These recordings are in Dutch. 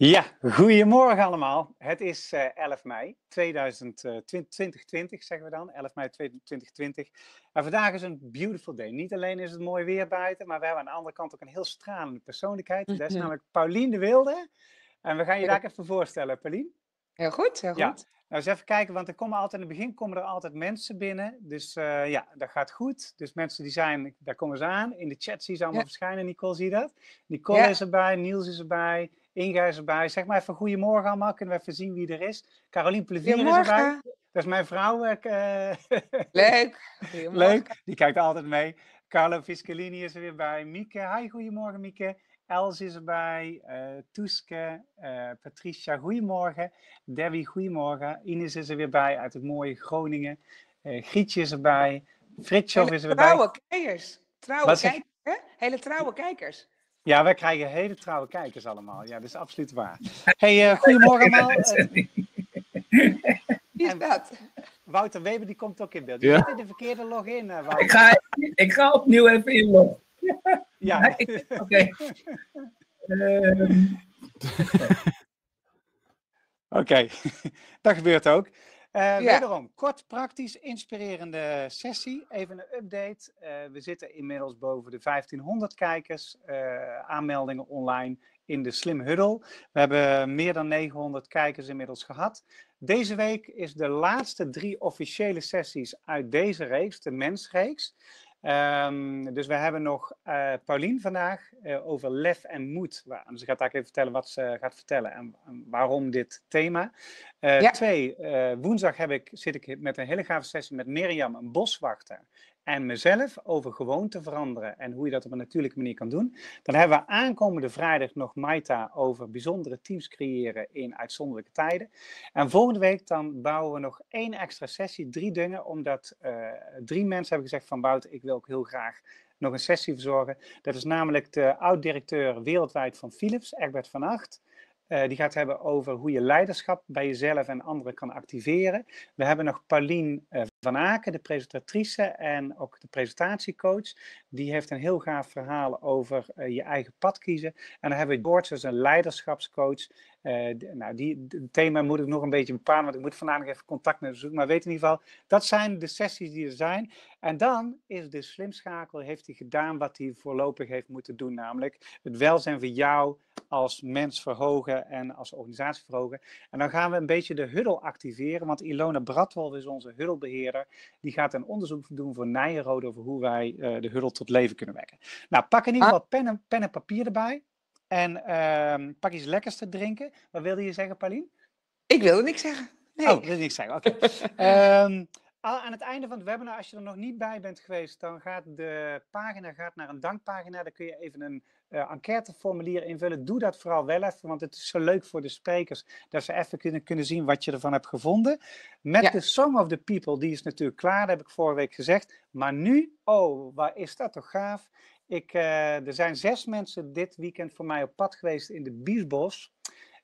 Ja, goedemorgen allemaal. Het is uh, 11 mei 2020, zeggen we dan. 11 mei 2020. En vandaag is een beautiful day. Niet alleen is het mooi weer buiten, maar we hebben aan de andere kant ook een heel stralende persoonlijkheid. Dat is namelijk Paulien de Wilde. En we gaan je daar even voorstellen, Paulien. Heel goed, heel goed. Ja. Nou, eens even kijken, want er komen altijd in het begin komen er altijd mensen binnen. Dus uh, ja, dat gaat goed. Dus mensen die zijn, daar komen ze aan. In de chat zie je ze allemaal verschijnen. Nicole, zie je dat? Nicole is erbij, Niels is erbij, Inga is erbij. Zeg maar even goedemorgen allemaal. Kunnen we even zien wie er is. Carolien Plevier is erbij. Dat is mijn vrouw. Uh, Leuk. Leuk, die kijkt altijd mee. Carlo Fiscalini is er weer bij. Mieke, hi, goedemorgen Mieke. Els is erbij, uh, Toeske, uh, Patricia, goedemorgen. Debbie, goedemorgen. Ines is er weer bij uit het mooie Groningen. Uh, Grietje is erbij. Fritjof is er weer bij. Trouwe kijkers. Trouwe kijkers, hè? Hele trouwe kijkers. Ja, wij krijgen hele trouwe kijkers allemaal. Ja, dat is absoluut waar. Hey, goedemorgen allemaal. Wie is dat? Wouter Weber, die komt ook in beeld. Je ja. zit in de verkeerde login, Wouter. Ik ga, ik ga opnieuw even inloggen. Ja. Oké. Ehm. Oké, dat gebeurt ook. Uh, ja. Wederom, kort, praktisch, inspirerende sessie. Even een update. Uh, we zitten inmiddels boven de 1500 kijkers. Uh, aanmeldingen online in de Slim Huddle. We hebben meer dan 900 kijkers inmiddels gehad. Deze week is de laatste drie officiële sessies uit deze reeks, de mensreeks. Um, dus we hebben nog uh, Paulien vandaag uh, over lef en moed. Ze gaat eigenlijk even vertellen wat ze gaat vertellen en, en waarom dit thema. Uh, ja. Twee, woensdag heb ik, zit ik met een hele gave sessie met Mirjam, een boswachter en mezelf over gewoon te veranderen en hoe je dat op een natuurlijke manier kan doen. Dan hebben we aankomende vrijdag nog Maita over bijzondere teams creëren in uitzonderlijke tijden. En volgende week dan bouwen we nog één extra sessie, drie dingen, omdat uh, drie mensen hebben gezegd van Bout, ik wil ook heel graag nog een sessie verzorgen. Dat is namelijk de oud-directeur wereldwijd van Philips, Egbert van Acht. Uh, die gaat hebben over hoe je leiderschap bij jezelf en anderen kan activeren. We hebben nog Paulien uh, van Aken, de presentatrice en ook de presentatiecoach. Die heeft een heel gaaf verhaal over uh, je eigen pad kiezen. En dan hebben we George, als een leiderschapscoach. nou, die thema moet ik nog een beetje bepalen, want ik moet vandaag nog even contact met hem zoeken. Maar weet in ieder geval, dat zijn de sessies die er zijn. En dan is de slimschakel, heeft hij gedaan wat hij voorlopig heeft moeten doen. Namelijk het welzijn van jou als mens verhogen en als organisatie verhogen. En dan gaan we een beetje de huddle activeren, want Ilona Bradwol is onze Die gaat een onderzoek doen voor Nijenrode over hoe wij uh, de huddle tot leven kunnen wekken. Nou, pak in ieder geval pen en, pen en papier erbij. En uh, pak iets lekkers te drinken. Wat wilde je zeggen, Paulien? Ik wilde niks zeggen. Nee. Oh, wilde niks zeggen, oké. Okay. um, aan het einde van het webinar, als je er nog niet bij bent geweest, dan gaat de pagina gaat naar een dankpagina. Daar kun je even een uh, enquêteformulier invullen. Doe dat vooral wel even, want het is zo leuk voor de sprekers dat ze even kunnen, kunnen zien wat je ervan hebt gevonden. Met ja. de Song of the People, die is natuurlijk klaar, dat heb ik vorige week gezegd. Maar nu, oh, waar is dat toch gaaf? Ik, uh, er zijn zes mensen dit weekend voor mij op pad geweest in de Biesbos.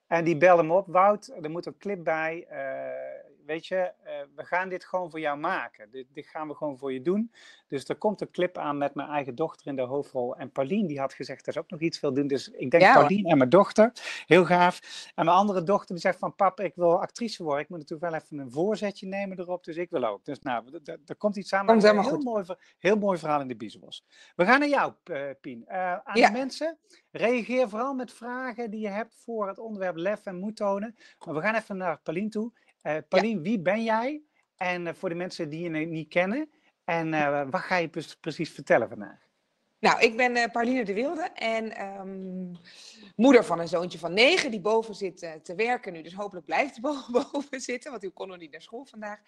En die bellen me op, Wout, er moet een clip bij. Uh, weet je, uh, we gaan dit gewoon voor jou maken. Dit, dit, gaan we gewoon voor je doen. Dus er komt een clip aan met mijn eigen dochter in de hoofdrol. En Pauline die had gezegd, dat ze ook nog iets wil doen. Dus ik denk ja, Pauline en mijn dochter, heel gaaf. En mijn andere dochter die zegt van, pap, ik wil actrice worden. Ik moet natuurlijk wel even een voorzetje nemen erop, dus ik wil ook. Dus nou, er komt iets een heel mooi, heel mooi verhaal in de Biesbos. We gaan naar jou, uh, Pien. Uh, aan ja. de mensen, reageer vooral met vragen die je hebt voor het onderwerp lef en moed tonen. Maar we gaan even naar Pauline toe. Uh, Pauline, ja. wie ben jij? En uh, voor de mensen die je niet kennen. En uh, wat ga je precies vertellen vandaag? Nou, ik ben Pauline de Wilde en um, moeder van een zoontje van negen die boven zit uh, te werken nu. Dus hopelijk blijft hij boven zitten, want hij kon nog niet naar school vandaag.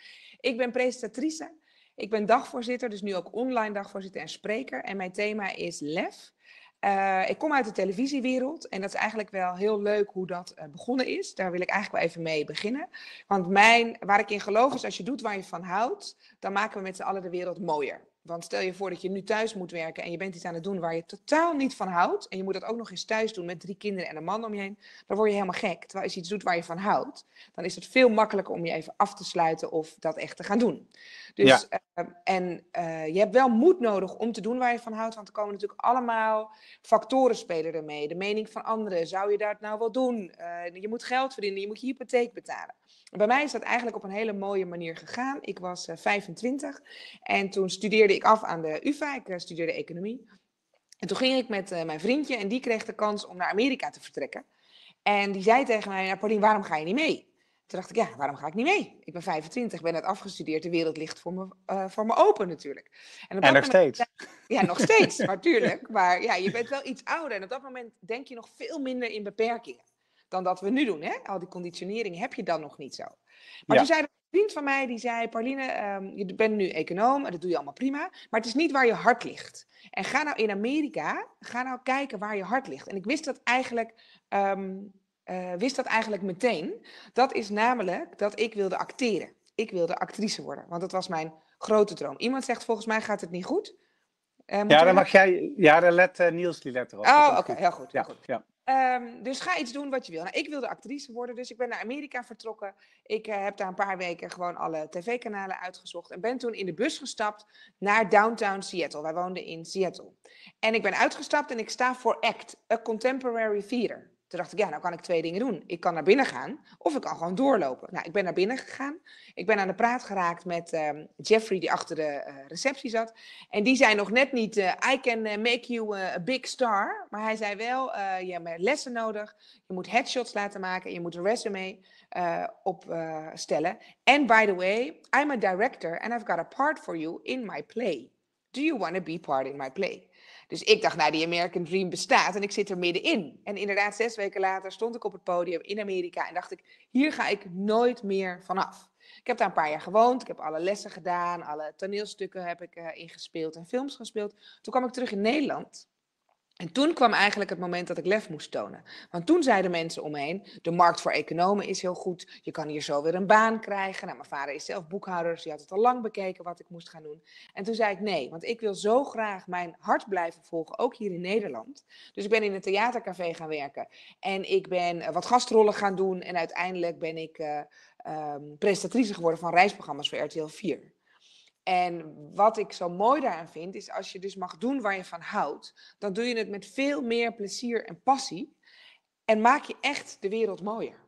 Ik ben presentatrice. Ik ben dagvoorzitter, dus nu ook online dagvoorzitter en spreker. En mijn thema is LEF. Uh, ik kom uit de televisiewereld en dat is eigenlijk wel heel leuk hoe dat uh, begonnen is. Daar wil ik eigenlijk wel even mee beginnen. Want mijn, waar ik in geloof is, als je doet waar je van houdt, dan maken we met z'n allen de wereld mooier. Want stel je voor dat je nu thuis moet werken en je bent iets aan het doen waar je totaal niet van houdt. En je moet dat ook nog eens thuis doen met drie kinderen en een man om je heen. Dan word je helemaal gek. Terwijl als je iets doet waar je van houdt, dan is het veel makkelijker om je even af te sluiten of dat echt te gaan doen. Dus, uh, en uh, je hebt wel moed nodig om te doen waar je van houdt. Want er komen natuurlijk allemaal factoren spelen ermee. De mening van anderen. Zou je dat nou wel doen? Uh, je moet geld verdienen, je moet je hypotheek betalen. Bij mij is dat eigenlijk op een hele mooie manier gegaan. Ik was uh, 25 en toen studeerde ik af aan de UvA. Ik uh, studeerde economie. En toen ging ik met uh, mijn vriendje en die kreeg de kans om naar Amerika te vertrekken. En die zei tegen mij, nou, Paulien, waarom ga je niet mee? Toen dacht ik, ja, waarom ga ik niet mee? Ik ben 25, ben net afgestudeerd, de wereld ligt voor me, uh, voor me open natuurlijk. En, en nog steeds. Ja, nog steeds, natuurlijk. Maar ja, je bent wel iets ouder en op dat moment denk je nog veel minder in beperkingen dan dat we nu doen. Hè? Al die conditionering heb je dan nog niet zo. Maar ja. toen zei een vriend van mij, die zei, Pauline, um, je bent nu econoom en dat doe je allemaal prima, maar het is niet waar je hart ligt. En ga nou in Amerika, ga nou kijken waar je hart ligt. En ik wist dat eigenlijk, um, uh, wist dat eigenlijk meteen. Dat is namelijk dat ik wilde acteren. Ik wilde actrice worden, want dat was mijn grote droom. Iemand zegt, volgens mij gaat het niet goed. Uh, ja, dan mag jij, ja, daar let uh, Niels die let erop. Oh, oké, okay, heel goed. Ja, heel goed. ja. Um, dus ga iets doen wat je wil. Nou, ik wilde actrice worden, dus ik ben naar Amerika vertrokken. Ik uh, heb daar een paar weken gewoon alle tv-kanalen uitgezocht. En ben toen in de bus gestapt naar downtown Seattle. Wij woonden in Seattle. En ik ben uitgestapt en ik sta voor ACT, A Contemporary Theater. Toen dacht ik, ja, nou kan ik twee dingen doen. Ik kan naar binnen gaan of ik kan gewoon doorlopen. Nou, ik ben naar binnen gegaan. Ik ben aan de praat geraakt met um, Jeffrey, die achter de uh, receptie zat. En die zei nog net niet, uh, I can uh, make you a big star. Maar hij zei wel, je hebt lessen nodig. Je moet headshots laten maken. En je moet een resume opstellen. En by the way, I'm a director and I've got a part for you in my play. Do you want to be part in my play? Dus ik dacht, nou, die American Dream bestaat en ik zit er middenin. En inderdaad, zes weken later stond ik op het podium in Amerika en dacht ik, hier ga ik nooit meer vanaf. Ik heb daar een paar jaar gewoond, ik heb alle lessen gedaan, alle toneelstukken heb ik uh, ingespeeld en films gespeeld. Toen kwam ik terug in Nederland. En toen kwam eigenlijk het moment dat ik lef moest tonen. Want toen zeiden mensen omheen, de markt voor economen is heel goed, je kan hier zo weer een baan krijgen. Nou, mijn vader is zelf boekhouder, dus die had het al lang bekeken wat ik moest gaan doen. En toen zei ik nee, want ik wil zo graag mijn hart blijven volgen, ook hier in Nederland. Dus ik ben in een theatercafé gaan werken en ik ben wat gastrollen gaan doen en uiteindelijk ben ik uh, presentatrice geworden van reisprogramma's voor RTL 4. En wat ik zo mooi daaraan vind, is als je dus mag doen waar je van houdt, dan doe je het met veel meer plezier en passie. En maak je echt de wereld mooier.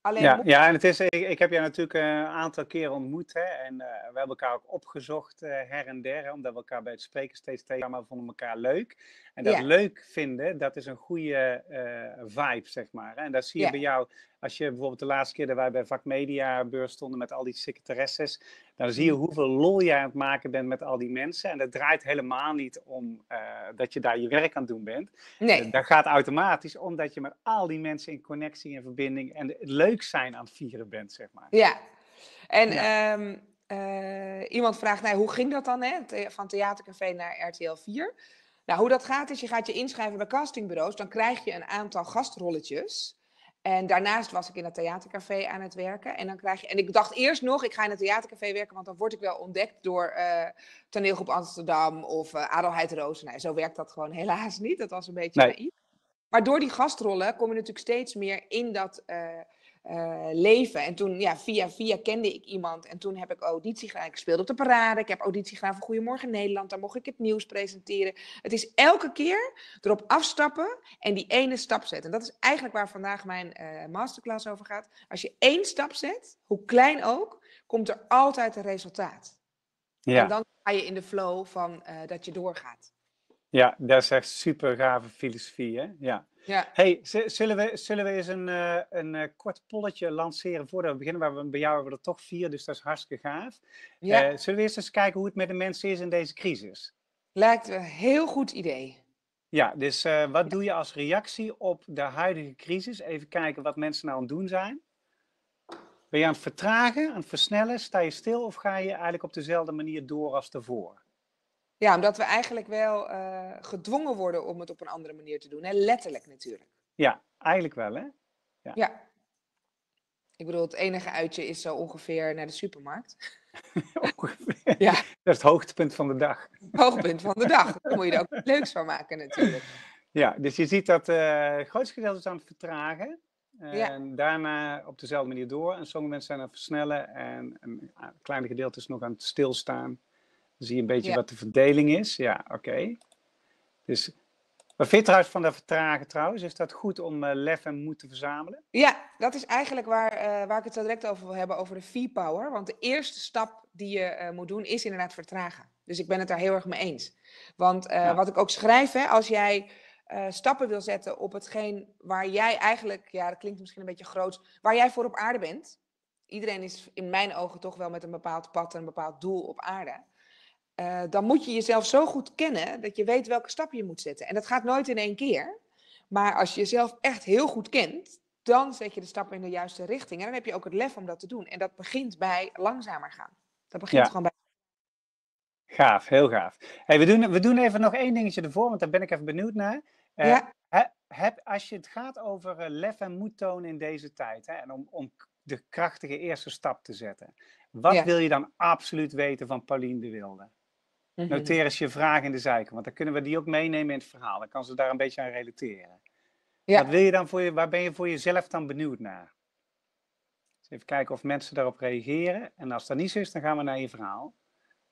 Alleen ja, ja, en het is, ik, ik heb jou natuurlijk een aantal keren ontmoet. Hè, en uh, we hebben elkaar ook opgezocht uh, her en der. Hè, omdat we elkaar bij het spreken steeds tegen maar we vonden elkaar leuk. En dat ja. leuk vinden, dat is een goede uh, vibe, zeg maar. Hè. En dat zie je ja. bij jou, als je bijvoorbeeld de laatste keer dat wij bij Vak Media beurs stonden met al die secretaresses. Dan zie je hoeveel lol jij aan het maken bent met al die mensen. En dat draait helemaal niet om dat je daar je werk aan het doen bent. Nee. dat gaat automatisch omdat je met al die mensen in connectie en verbinding en het leuk zijn aan het vieren bent, zeg maar. Ja, en ja. Um, uh, iemand vraagt, nou, hoe ging dat dan, hè? van Theatercafé naar RTL 4? Nou, hoe dat gaat is, je gaat je inschrijven bij castingbureaus, dan krijg je een aantal gastrolletjes. En daarnaast was ik in het theatercafé aan het werken. En dan krijg je. En ik dacht eerst nog, ik ga in het theatercafé werken, want dan word ik wel ontdekt door uh, toneelgroep Amsterdam of uh, Adelheid Roos. Nee, zo werkt dat gewoon helaas niet. Dat was een beetje nee. naïef. Maar door die gastrollen kom je natuurlijk steeds meer in dat uh, uh, leven. En toen, ja, via via kende ik iemand. En toen heb ik auditie gedaan. Ik speelde op de parade. Ik heb auditie gedaan voor Goedemorgen Nederland. Daar mocht ik het nieuws presenteren. Het is elke keer erop afstappen en die ene stap zetten. En dat is eigenlijk waar vandaag mijn uh, masterclass over gaat. Als je één stap zet, hoe klein ook, komt er altijd een resultaat. Ja. En dan ga je in de flow van uh, dat je doorgaat. Ja, dat is echt super gave filosofie, hè? Ja. Ja. Hey, zullen we, zullen we eens een, uh, een uh, kort polletje lanceren voordat we beginnen? Waar we, bij jou hebben we er toch vier, dus dat is hartstikke gaaf. Ja. Uh, zullen we eerst eens kijken hoe het met de mensen is in deze crisis? Lijkt een heel goed idee. Ja, dus wat doe je als reactie op de huidige crisis? Even kijken wat mensen nou aan het doen zijn. Ben je aan het vertragen, aan het versnellen? Sta je stil of ga je eigenlijk op dezelfde manier door als daarvoor? Ja, omdat we eigenlijk wel uh, gedwongen worden om het op een andere manier te doen. Hè? Letterlijk natuurlijk. Ja, eigenlijk wel hè? Ja. ja. Ik bedoel, het enige uitje is zo ongeveer naar de supermarkt. Ongeveer. Ja. Dat is het hoogtepunt van de dag. Hoogpunt van de dag. Daar moet je er ook leuks van maken natuurlijk. Ja, dus je ziet dat eh het grootste gedeelte is aan het vertragen. Ja. En daarna op dezelfde manier door. En sommige mensen zijn aan het versnellen. En een eh, kleine gedeelte is nog aan het stilstaan. Dan zie je een beetje Ja. wat de verdeling is. Ja, oké. Dus wat vind je trouwens van dat vertragen trouwens? Is dat goed om eh, lef en moed te verzamelen? Ja, dat is eigenlijk waar, eh, waar ik het zo direct over wil hebben, over de V-power. Want de eerste stap die je eh, moet doen, is inderdaad vertragen. Dus ik ben het daar heel erg mee eens. Want Ja. wat ik ook schrijf, hè, als jij stappen wil zetten op hetgeen waar jij eigenlijk, ja, dat klinkt misschien een beetje groot, waar jij voor op aarde bent. Iedereen is in mijn ogen toch wel met een bepaald pad en een bepaald doel op aarde. Eh, dan moet je jezelf zo goed kennen dat je weet welke stap je moet zetten. En dat gaat nooit in één keer. Maar als je jezelf echt heel goed kent, dan zet je de stappen in de juiste richting. En dan heb je ook het lef om dat te doen. En dat begint bij langzamer gaan. Dat begint Ja. gewoon bij. Gaaf, heel gaaf. Hey, we, doen, we doen even nog één dingetje ervoor, want daar ben ik even benieuwd naar. Eh, Ja. he- heb, als je het gaat over eh, lef en moed tonen in deze tijd, hè, en om, om de krachtige eerste stap te zetten, wat Ja. wil je dan absoluut weten van Paulien de Wilde? Mhm. Noteer eens je vraag in de zijkant, want dan kunnen we die ook meenemen in het verhaal. Dan kan ze daar een beetje aan relateren. Ja. Wat wil je dan voor je, waar ben je voor jezelf dan benieuwd naar? Dus even kijken of mensen daarop reageren. En als dat niet zo is, dan gaan we naar je verhaal.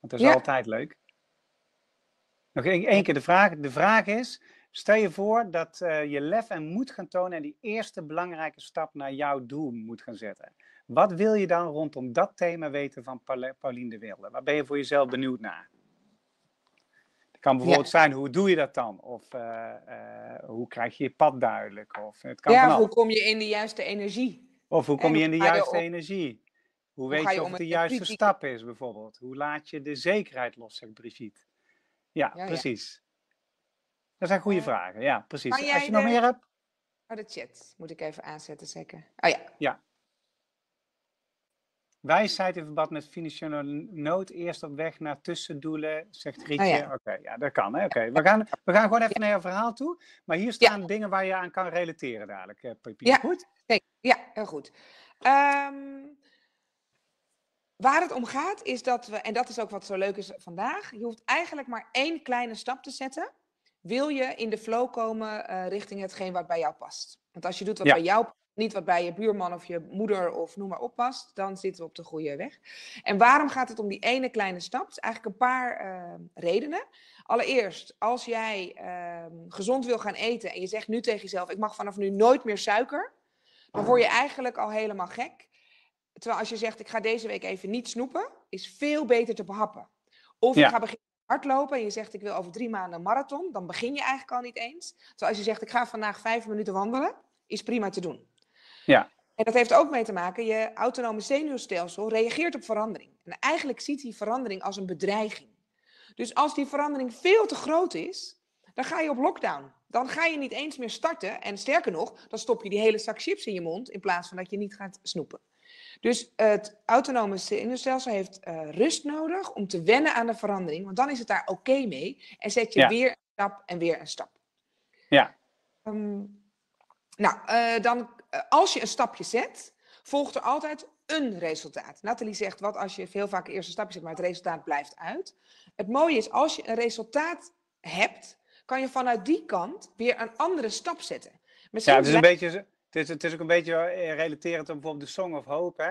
Want dat is Ja. altijd leuk. Nog één, keer de vraag. De vraag is, stel je voor dat eh, je lef en moed gaan tonen en die eerste belangrijke stap naar jouw doel moet gaan zetten. Wat wil je dan rondom dat thema weten van Paul- Paulien de Wilde? Waar ben je voor jezelf benieuwd naar? Het kan bijvoorbeeld zijn, hoe doe je dat dan? Of eh, eh, hoe krijg je je pad duidelijk? Of het kan Ja, hoe kom je in de juiste energie? Of hoe kom En je in de juiste energie? Hoe weet je of het de juiste kritiek? stap is, bijvoorbeeld? Hoe laat je de zekerheid los, zegt Brigitte. Ja, Ja, ja. precies. Dat zijn goede Eh, vragen. Ja, precies. Als je nog meer hebt, Oh, de chat moet ik even aanzetten, zeker. Oh ja. Wijsheid in verband met financiële nood, eerst op weg naar tussendoelen, zegt Rietje. Oh ja. Oké, ja, dat kan. hè. Oké, we, gaan, we gaan gewoon even naar jouw verhaal toe. Maar hier staan dingen waar je aan kan relateren dadelijk, eh, Pepien. Ja. Goed? Nee, ja, heel goed. Ehm, waar het om gaat is dat we, en dat is ook wat zo leuk is vandaag, je hoeft eigenlijk maar één kleine stap te zetten. Wil je in de flow komen eh, richting hetgeen wat bij jou past? Want als je doet wat Ja. bij jou past, niet wat bij je buurman of je moeder of noem maar op past, dan zitten we op de goede weg. En waarom gaat het om die ene kleine stap? Het is eigenlijk een paar eh, redenen. Allereerst, als jij ehm, gezond wil gaan eten en je zegt nu tegen jezelf, ik mag vanaf nu nooit meer suiker, dan word je eigenlijk al helemaal gek. Terwijl als je zegt, ik ga deze week even niet snoepen, is veel beter te behappen. Of Ja. je gaat beginnen met hardlopen en je zegt, ik wil over drie maanden een marathon, dan begin je eigenlijk al niet eens. Terwijl als je zegt, ik ga vandaag vijf minuten wandelen, is prima te doen. Ja. En dat heeft ook mee te maken, je autonome zenuwstelsel reageert op verandering. En eigenlijk ziet die verandering als een bedreiging. Dus als die verandering veel te groot is, dan ga je op lockdown. Dan ga je niet eens meer starten. En sterker nog, dan stop je die hele zak chips in je mond in plaats van dat je niet gaat snoepen. Dus het autonome zenuwstelsel heeft eh, rust nodig om te wennen aan de verandering. Want dan is het daar oké mee. En zet je Ja. weer een stap en weer een stap. Ja. Ehm, nou, eh, dan eh, als je een stapje zet, volgt er altijd een resultaat. Nathalie zegt, wat als je veel vaker eerst een stapje zet, maar het resultaat blijft uit. Het mooie is, als je een resultaat hebt, kan je vanuit die kant weer een andere stap zetten. Misschien Ja, het is een beetje, het is, het is ook een beetje eh, relaterend op bijvoorbeeld de Song of Hope. Hè?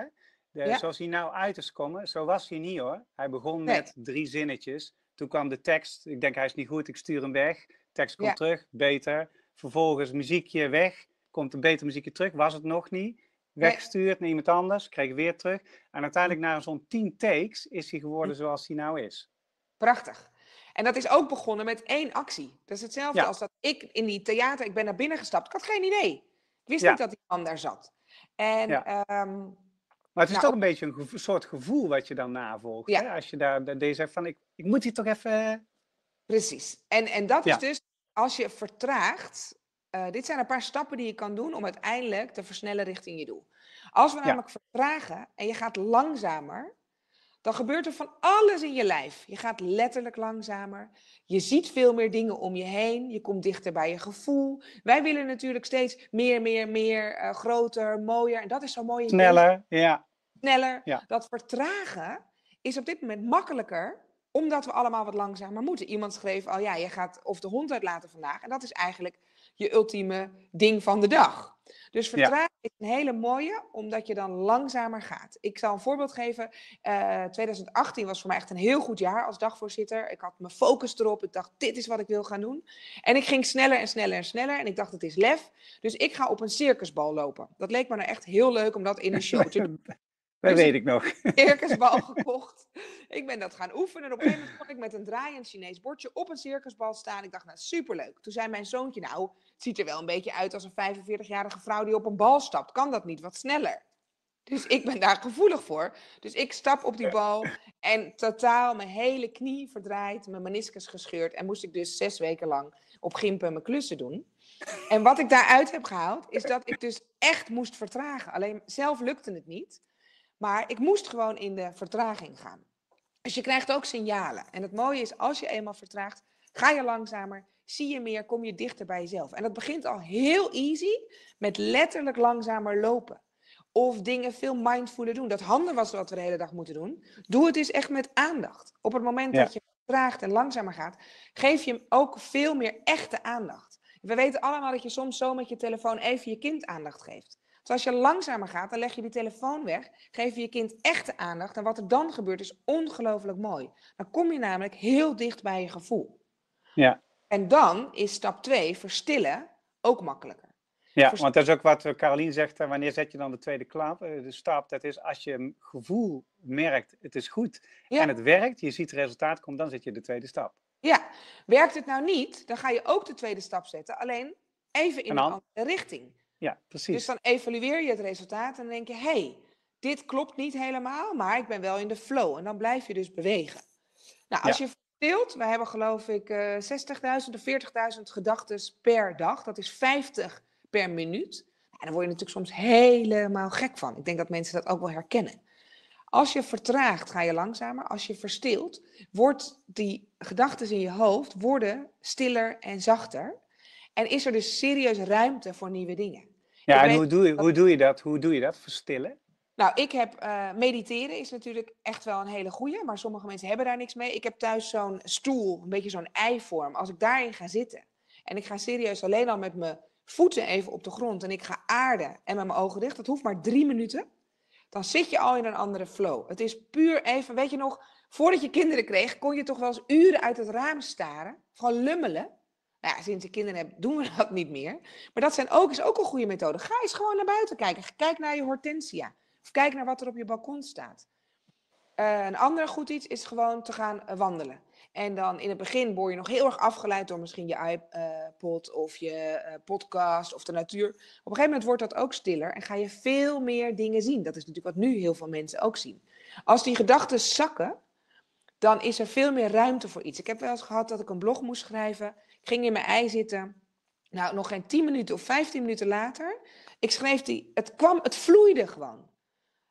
De, Ja. Zoals hij nou uit is komen, zo was hij niet hoor. Hij begon Nee. met drie zinnetjes. Toen kwam de tekst. Ik denk hij is niet goed, ik stuur hem weg. Tekst komt Ja. terug, beter. Vervolgens muziekje weg. Komt een beter muziekje terug, was het nog niet. Weggestuurd naar iemand anders, kreeg weer terug. En uiteindelijk na zo'n tien takes is hij geworden zoals hij nou is. Prachtig. En dat is ook begonnen met één actie. Dat is hetzelfde Ja. als dat ik in die theater, ik ben naar binnen gestapt. Ik had geen idee. Ik wist Ja. niet dat die man daar zat. En Ja. ehm, Maar het is Nou, toch een beetje een gevo- soort gevoel wat je dan navolgt. Hè? Als je daar de- deze zegt van, ik, ik moet hier toch even... Precies. En, en dat is dus, als je vertraagt, eh, dit zijn een paar stappen die je kan doen om uiteindelijk te versnellen richting je doel. Als we Ja. namelijk vertragen en je gaat langzamer, dan gebeurt er van alles in je lijf. Je gaat letterlijk langzamer. Je ziet veel meer dingen om je heen. Je komt dichter bij je gevoel. Wij willen natuurlijk steeds meer, meer, meer, eh, groter, mooier. En dat is zo mooi Sneller, ja. sneller. Ja. Dat vertragen is op dit moment makkelijker omdat we allemaal wat langzamer moeten. Iemand schreef al, ja, je gaat of de hond uitlaten vandaag. En dat is eigenlijk je ultieme ding van de dag. Dus vertragen is een hele mooie, omdat je dan langzamer gaat. Ik zal een voorbeeld geven. 2018 eh, was voor mij echt een heel goed jaar als dagvoorzitter. Ik had mijn focus erop. Ik dacht, dit is wat ik wil gaan doen. En ik ging sneller en sneller en sneller. En ik dacht, het is lef. Dus ik ga op een circusbal lopen. Dat leek me nou echt heel leuk om dat in een show te doen. Dat dus weet ik nog. circusbal gekocht. Ik ben dat gaan oefenen. En op een gegeven moment kon ik met een draaiend Chinees bordje op een circusbal staan. Ik dacht, nou, superleuk. Toen zei mijn zoontje, nou, het ziet er wel een beetje uit als een 45-jarige vrouw die op een bal stapt. Kan dat niet wat sneller? Dus ik ben daar gevoelig voor. Dus ik stap op die bal en totaal mijn hele knie verdraaid, mijn meniscus gescheurd. En moest ik dus zes weken lang op gimpen mijn klussen doen. En wat ik daaruit heb gehaald, is dat ik dus echt moest vertragen. Alleen zelf lukte het niet. Maar ik moest gewoon in de vertraging gaan. Dus je krijgt ook signalen. En het mooie is, als je eenmaal vertraagt, ga je langzamer, zie je meer, kom je dichter bij jezelf. En dat begint al heel easy met letterlijk langzamer lopen. Of dingen veel mindfuller doen. Dat handen was wat we de hele dag moeten doen. Doe het eens echt met aandacht. Op het moment dat je vertraagt en langzamer gaat, geef je hem ook veel meer echte aandacht. We weten allemaal dat je soms zo met je telefoon even je kind aandacht geeft. Dus als je langzamer gaat, dan leg je die telefoon weg, geef je je kind echte aandacht. En wat er dan gebeurt is ongelooflijk mooi. Dan kom je namelijk heel dicht bij je gevoel. Ja. En dan is stap 2, verstillen, ook makkelijker. Ja, want dat is ook wat eh, Carolien zegt. Wanneer zet je dan de tweede klap, eh, de stap? Dat is als je een gevoel merkt, het is goed en het werkt, je ziet het resultaat komt, dan zet je de tweede stap. Ja, werkt het nou niet, dan ga je ook de tweede stap zetten, alleen even in een andere richting. Ja, precies. Dus dan evalueer je het resultaat en dan denk je, hey, dit klopt niet helemaal, maar ik ben wel in de flow. En dan blijf je dus bewegen. Nou, als je verdeelt, we hebben geloof ik uh, 60.000 of 40.000 gedachten per dag. Dat is 50 per minuut. En dan word je natuurlijk soms helemaal gek van. Ik denk dat mensen dat ook wel herkennen. Als je vertraagt, ga je langzamer. Als je verstilt, wordt die gedachten in je hoofd worden stiller en zachter. En is er dus serieus ruimte voor nieuwe dingen. Ja, en hoe, doe je, hoe doe je dat? Hoe doe je dat? Verstillen? Nou, ik heb uh, mediteren is natuurlijk echt wel een hele goeie, maar sommige mensen hebben daar niks mee. Ik heb thuis zo'n stoel, een beetje zo'n ei-vorm. Als ik daarin ga zitten en ik ga serieus alleen al met mijn voeten even op de grond en ik ga aarden en met mijn ogen dicht, dat hoeft maar drie minuten. Dan zit je al in een andere flow. Het is puur even, weet je nog, voordat je kinderen kreeg, kon je toch wel eens uren uit het raam staren, gewoon lummelen. Nou sinds je kinderen hebt, doen we dat niet meer. Maar dat zijn ook, is ook een goede methode. Ga eens gewoon naar buiten kijken. Kijk naar je hortensia. Of kijk naar wat er op je balkon staat. Uh, een ander goed iets is gewoon te gaan eh, wandelen. En dan in het begin word je nog heel erg afgeleid door misschien je iPod of je uh, podcast of de natuur. Op een gegeven moment wordt dat ook stiller en ga je veel meer dingen zien. Dat is natuurlijk wat nu heel veel mensen ook zien. Als die gedachten zakken, dan is er veel meer ruimte voor iets. Ik heb wel eens gehad dat ik een blog moest schrijven ging in mijn ei zitten. Nou, nog geen 10 minuten of 15 minuten later. Ik schreef die. Het kwam, het vloeide gewoon.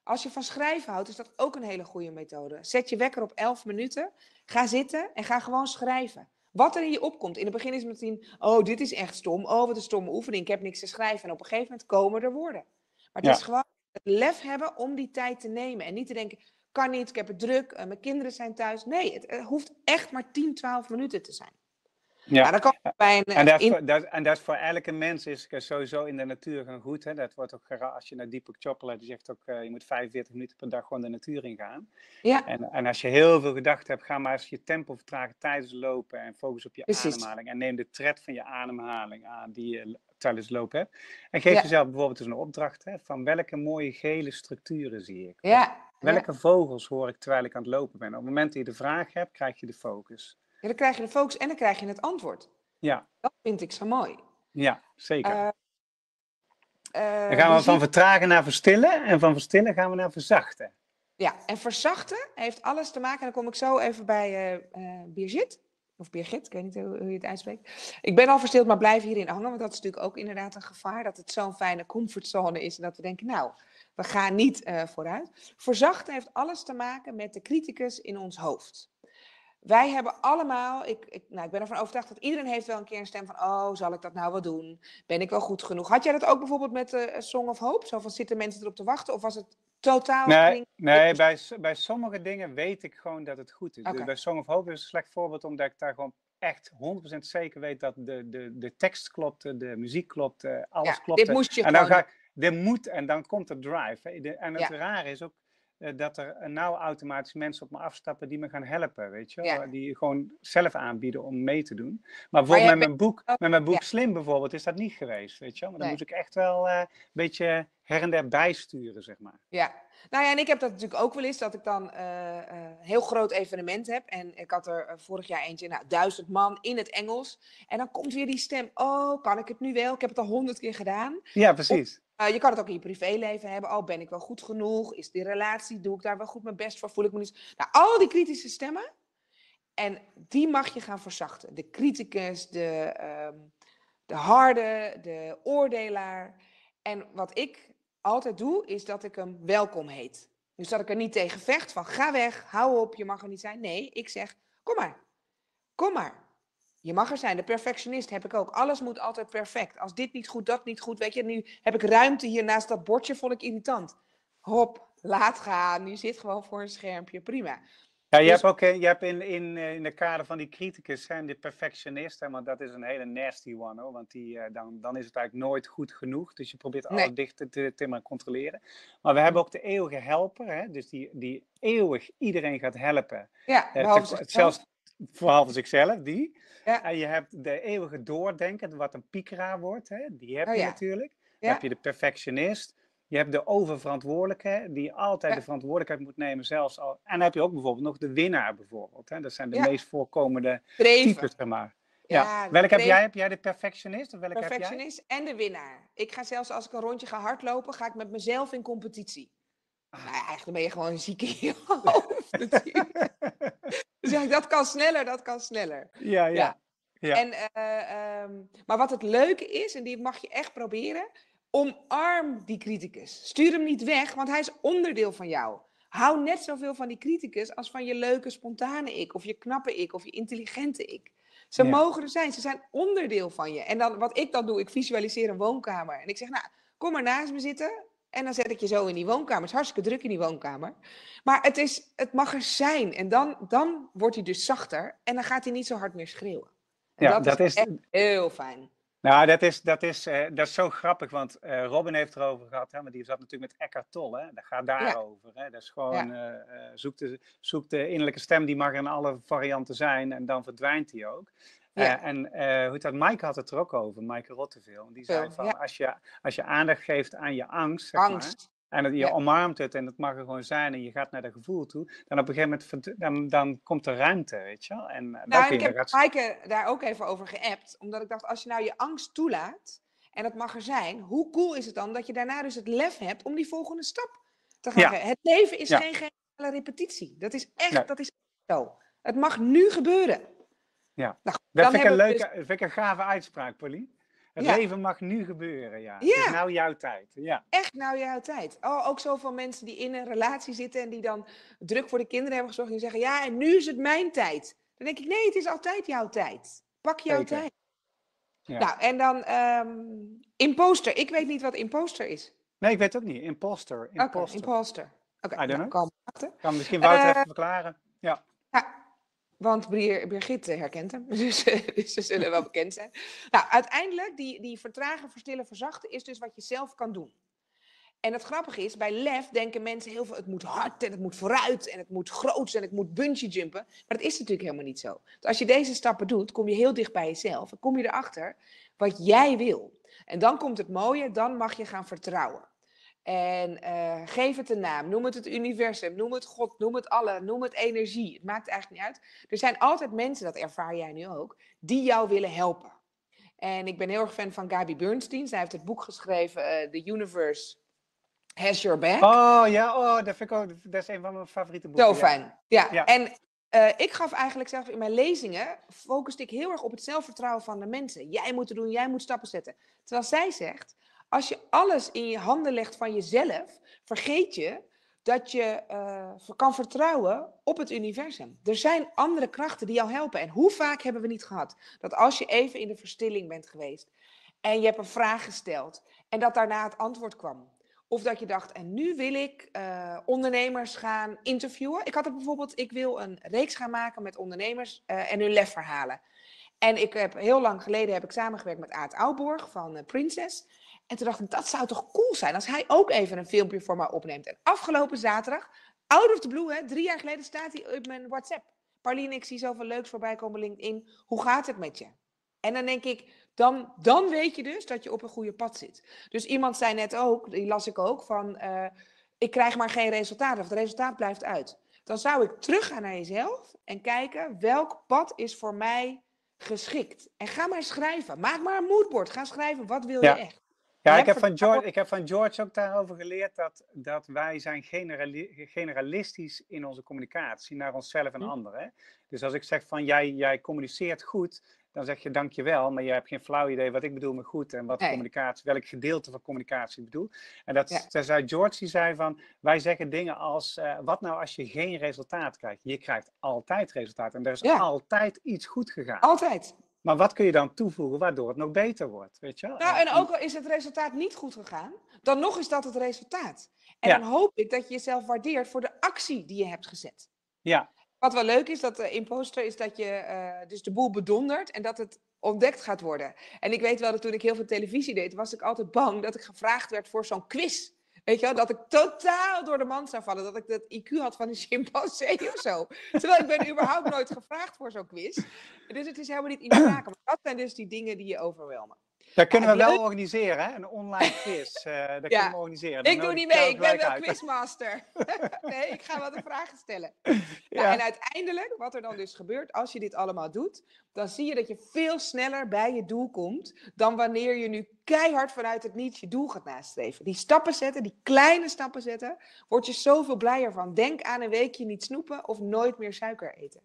Als je van schrijven houdt, is dat ook een hele goede methode. Zet je wekker op 11 minuten. Ga zitten en ga gewoon schrijven. Wat er in je opkomt. In het begin is het meteen, oh, dit is echt stom. Oh, wat een stomme oefening. Ik heb niks te schrijven. En op een gegeven moment komen er woorden. Maar het is gewoon het lef hebben om die tijd te nemen. En niet te denken, kan niet, ik heb het druk, uh, mijn kinderen zijn thuis. Nee, het, het hoeft echt maar 10, 12 minuten te zijn. Ja, dat kan bij en, dat in... voor, dat, en dat voor elke mens is sowieso in de natuur gaan goed. Hè? Dat wordt ook als je naar Deepak Chopra, die zegt ook, uh, je moet 45 minuten per dag gewoon de natuur in gaan. Ja. En, en als je heel veel gedachten hebt, ga maar eens je tempo vertragen tijdens lopen en focus op je Precies. ademhaling. En neem de tred van je ademhaling aan die je tijdens lopen hebt. En geef jezelf bijvoorbeeld eens een opdracht hè, van welke mooie gele structuren zie ik. Ja. Welke vogels hoor ik terwijl ik aan het lopen ben? Op het moment dat je de vraag hebt, krijg je de focus. Ja, dan krijg je de focus en dan krijg je het antwoord. Ja. Dat vind ik zo mooi. Ja, zeker. Uh, uh, dan gaan we van vertragen naar verstillen en van verstillen gaan we naar verzachten. Ja, en verzachten heeft alles te maken, en dan kom ik zo even bij uh, Birgit. Of Birgit, ik weet niet hoe, hoe, je het uitspreekt. Ik ben al verstild, maar blijf hierin hangen, want dat is natuurlijk ook inderdaad een gevaar. Dat het zo'n fijne comfortzone is en dat we denken, nou, we gaan niet vooruit. Verzachten heeft alles te maken met de criticus in ons hoofd. Wij hebben allemaal, ik, ik, nou, ik ben ervan overtuigd dat iedereen heeft wel een keer een stem van, oh, zal ik dat nou wel doen? Ben ik wel goed genoeg? Had jij dat ook bijvoorbeeld met uh, Song of Hope? Zo van, zitten mensen erop te wachten? Of was het totaal Nee, nee bij, bij sommige dingen weet ik gewoon dat het goed is. Dus bij Song of Hope is een slecht voorbeeld, omdat ik daar gewoon echt 100% zeker weet dat de, de, de tekst klopte, de muziek klopte, alles Ja, klopte. dit moest je en dan gewoon ga ik, dit moet en dan komt de drive. Hè. De- en het Ja. rare is ook dat er eh, nou automatisch mensen op me afstappen die me gaan helpen, weet je? Ja. Die gewoon zelf aanbieden om mee te doen. Maar bijvoorbeeld met mijn boek, ook- met mijn boek ja. Slim bijvoorbeeld is dat niet geweest, weet je? Maar dan Nee. moet ik echt wel eh, een beetje her en der bijsturen, zeg maar. Ja, nou ja, en ik heb dat natuurlijk ook wel eens, dat ik dan eh, eh, een heel groot evenement heb. En ik had er eh, vorig jaar eentje, nou, duizend man in het Engels. En dan komt weer die stem, oh, kan ik het nu wel? Ik heb het al honderd keer gedaan. Ja, precies. Eh, je kan het ook in je privéleven hebben. Oh, ben ik wel goed genoeg? Is die relatie, doe ik daar wel goed mijn best voor? Voel ik me niet... Nou, al die kritische stemmen. En die mag je gaan verzachten. De criticus, de, ehm, de harde, de oordelaar. En wat ik altijd doe, is dat ik hem welkom heet. Dus dat ik er niet tegen vecht van ga weg, hou op, je mag er niet zijn. Nee, ik zeg kom maar, kom maar. Je mag er zijn. De perfectionist heb ik ook. Alles moet altijd perfect. Als dit niet goed, dat niet goed. Weet je, nu heb ik ruimte hier naast dat bordje, vond ik irritant. Hop, laat gaan. Nu zit gewoon voor een schermpje. Prima. Ja, je Dus- hebt ook eh, je hebt in, in, eh, in de kader van die criticus zijn de perfectionisten, maar dat is een hele nasty one hoor, want die, eh, dan, dan is het eigenlijk nooit goed genoeg. Dus je probeert Nee. alles dicht te, te, te maar controleren. Maar we hebben ook de eeuwige helper, hè, dus die, die eeuwig iedereen gaat helpen. Ja, Eh, te- zichzelf. Zelfs behalve zichzelf, die. Ja. En je hebt de eeuwige doordenker, wat een piekeraar wordt, hè, die heb Oh je ja. natuurlijk. Dan heb je de perfectionist. Je hebt de oververantwoordelijke, die altijd de verantwoordelijkheid moet nemen, zelfs al. En dan heb je ook bijvoorbeeld nog de winnaar, bijvoorbeeld. Hè? Dat zijn de meest voorkomende Streven. types, zeg maar. Ja. Ja, welke heb jij? Heb jij de perfectionist? Of welke heb jij? Perfectionist en de winnaar. Ik ga zelfs als ik een rondje ga hardlopen, ga ik met mezelf in competitie. Ah. Nou eigenlijk ben je gewoon ziek in je hoofd. Dus ik, dat kan sneller, dat kan sneller. Ja, ja. Ja. Ja. En, eh, ehm, maar wat het leuke is, en die mag je echt proberen, omarm die criticus. Stuur hem niet weg, want hij is onderdeel van jou. Hou net zoveel van die criticus als van je leuke, spontane ik, of je knappe ik, of je intelligente ik. Ze Ja. mogen er zijn, ze zijn onderdeel van je. En dan, wat ik dan doe, ik visualiseer een woonkamer. En ik zeg, nou, kom maar naast me zitten. En dan zet ik je zo in die woonkamer. Het is hartstikke druk in die woonkamer. Maar het, is, het mag er zijn. En dan, dan wordt hij dus zachter. En dan gaat hij niet zo hard meer schreeuwen. En Ja, dat is, echt heel fijn. nou, dat is, dat is, eh, dat is zo grappig, want eh, Robin heeft erover gehad, hè, maar die zat natuurlijk met Eckhart Tolle, hè, dat gaat daarover. Hè, dat is gewoon, eh, eh, zoek, de, zoek de innerlijke stem, die mag in alle varianten zijn en dan verdwijnt die ook. Eh, Ja. en eh, hoe heet dat, Mike had het er ook over, Mike Rotteveel. Die zei van, als, je, als je aandacht geeft aan je angst, zeg maar, Angst. en dat je Ja. omarmt het en het mag er gewoon zijn en je gaat naar dat gevoel toe, dan op een gegeven moment dan, dan komt er ruimte, weet je wel. En eh, dan Nou, kun ik heb Maaike daar ook even over geappt. Omdat ik dacht, als je nou je angst toelaat, en dat mag er zijn, hoe cool is het dan dat je daarna dus het lef hebt om die volgende stap te gaan Ja. Het leven is Ja. geen geniale repetitie. Dat is echt, Nee. dat is zo. Het mag nu gebeuren. Ja. Nou, Dat vind ik, een we leuke, vind ik een gave uitspraak, Paulien. Het Ja. leven mag nu gebeuren, ja. Het Ja. is nou jouw tijd. Ja, echt nou jouw tijd. Oh, ook zoveel mensen die in een relatie zitten en die dan druk voor de kinderen hebben gezorgd en die zeggen, ja, en nu is het mijn tijd. Dan denk ik, nee, het is altijd jouw tijd. Pak jouw Zeker. tijd. Ja. Nou, en dan ehm, imposter. Ik weet niet wat imposter is. Nee, ik weet het ook niet. Imposter. Imposter. imposter. Oké, don't nou, achter. kan misschien Wouter Eh, even verklaren. Want eh, herkent hem, dus, dus ze zullen wel bekend zijn. Nou, uiteindelijk, die, die vertragen, verstillen, verzachten is dus wat je zelf kan doen. En het grappige is, bij lef denken mensen heel veel, het moet hard en het moet vooruit en het moet groots en ik moet bungee jumpen. Maar dat is natuurlijk helemaal niet zo. Dus als je deze stappen doet, kom je heel dicht bij jezelf en kom je erachter wat jij wil. En dan komt het mooie, dan mag je gaan vertrouwen. En eh, geef het een naam. Noem het het universum. Noem het God. Noem het alle. Noem het energie. Het maakt eigenlijk niet uit. Er zijn altijd mensen, dat ervaar jij nu ook, die jou willen helpen. En ik ben heel erg fan van Gabi Bernstein. Zij heeft het boek geschreven, eh, The Universe Has Your Back. Oh ja, oh, dat, vind ik ook, dat is een van mijn favoriete boeken. Zo fijn. Ja, Ja. en eh, ik gaf eigenlijk zelf in mijn lezingen, focuste ik heel erg op het zelfvertrouwen van de mensen. Jij moet het doen, jij moet stappen zetten. Terwijl zij zegt, als je alles in je handen legt van jezelf, vergeet je dat je eh, kan vertrouwen op het universum. Er zijn andere krachten die jou helpen. En hoe vaak hebben we niet gehad dat als je even in de verstilling bent geweest en je hebt een vraag gesteld en dat daarna het antwoord kwam. Of dat je dacht, en nu wil ik uh, ondernemers gaan interviewen. Ik had het bijvoorbeeld, ik wil een reeks gaan maken met ondernemers uh, en hun lefverhalen. En ik heb heel lang geleden heb ik samengewerkt met Aad Oudborg van Princess. En toen dacht ik, dat zou toch cool zijn als hij ook even een filmpje voor mij opneemt. En afgelopen zaterdag, out of the blue, hè, drie jaar geleden staat hij op mijn WhatsApp. Pauline, ik zie zoveel leuks voorbij komen LinkedIn. Hoe gaat het met je? En dan denk ik, dan, dan weet je dus dat je op een goede pad zit. Dus iemand zei net ook, die las ik ook, van uh, ik krijg maar geen resultaat of het resultaat blijft uit. Dan zou ik teruggaan naar jezelf en kijken welk pad is voor mij geschikt. En ga maar schrijven. Maak maar een moodboard. Ga schrijven, wat wil ja. je echt? Ja, ik heb, van George, ik heb van George ook daarover geleerd dat, dat wij zijn generali generalistisch in onze communicatie naar onszelf en Hm. anderen. Dus als ik zeg van jij, jij communiceert goed, dan zeg je dankjewel, maar je hebt geen flauw idee wat ik bedoel met goed en wat Nee. communicatie, welk gedeelte van communicatie ik bedoel. En dat, Ja. dat zei George, die zei van, wij zeggen dingen als, eh, wat nou als je geen resultaat krijgt? Je krijgt altijd resultaat en er is Ja. altijd iets goed gegaan. Altijd. Maar wat kun je dan toevoegen waardoor het nog beter wordt, weet je wel? Nou, en ook al is het resultaat niet goed gegaan, dan nog is dat het resultaat. En Ja. dan hoop ik dat je jezelf waardeert voor de actie die je hebt gezet. Ja, Wat wel leuk is, dat de imposter is dat je eh, dus de boel bedondert en dat het ontdekt gaat worden. En ik weet wel dat toen ik heel veel televisie deed, was ik altijd bang dat ik gevraagd werd voor zo'n quiz. Weet je wel, dat ik totaal door de mand zou vallen. Dat ik dat IQ had van een chimpansee of zo. Terwijl ik ben überhaupt nooit gevraagd voor zo'n quiz. Dus het is helemaal niet iets maken. Maar dat zijn dus die dingen die je overwelmen. Dat kunnen Ja, we wel organiseren, hè? een online quiz. eh dat kunnen we organiseren. Dan Ik doe niet mee, ik ben wel uit. quizmaster. nee, ik ga wel de vragen stellen. Ja. Nou, en uiteindelijk, wat er dan dus gebeurt, als je dit allemaal doet, dan zie je dat je veel sneller bij je doel komt dan wanneer je nu keihard vanuit het niets je doel gaat nastreven. Die stappen zetten, die kleine stappen zetten, word je zoveel blijer van. Denk aan een weekje niet snoepen of nooit meer suiker eten.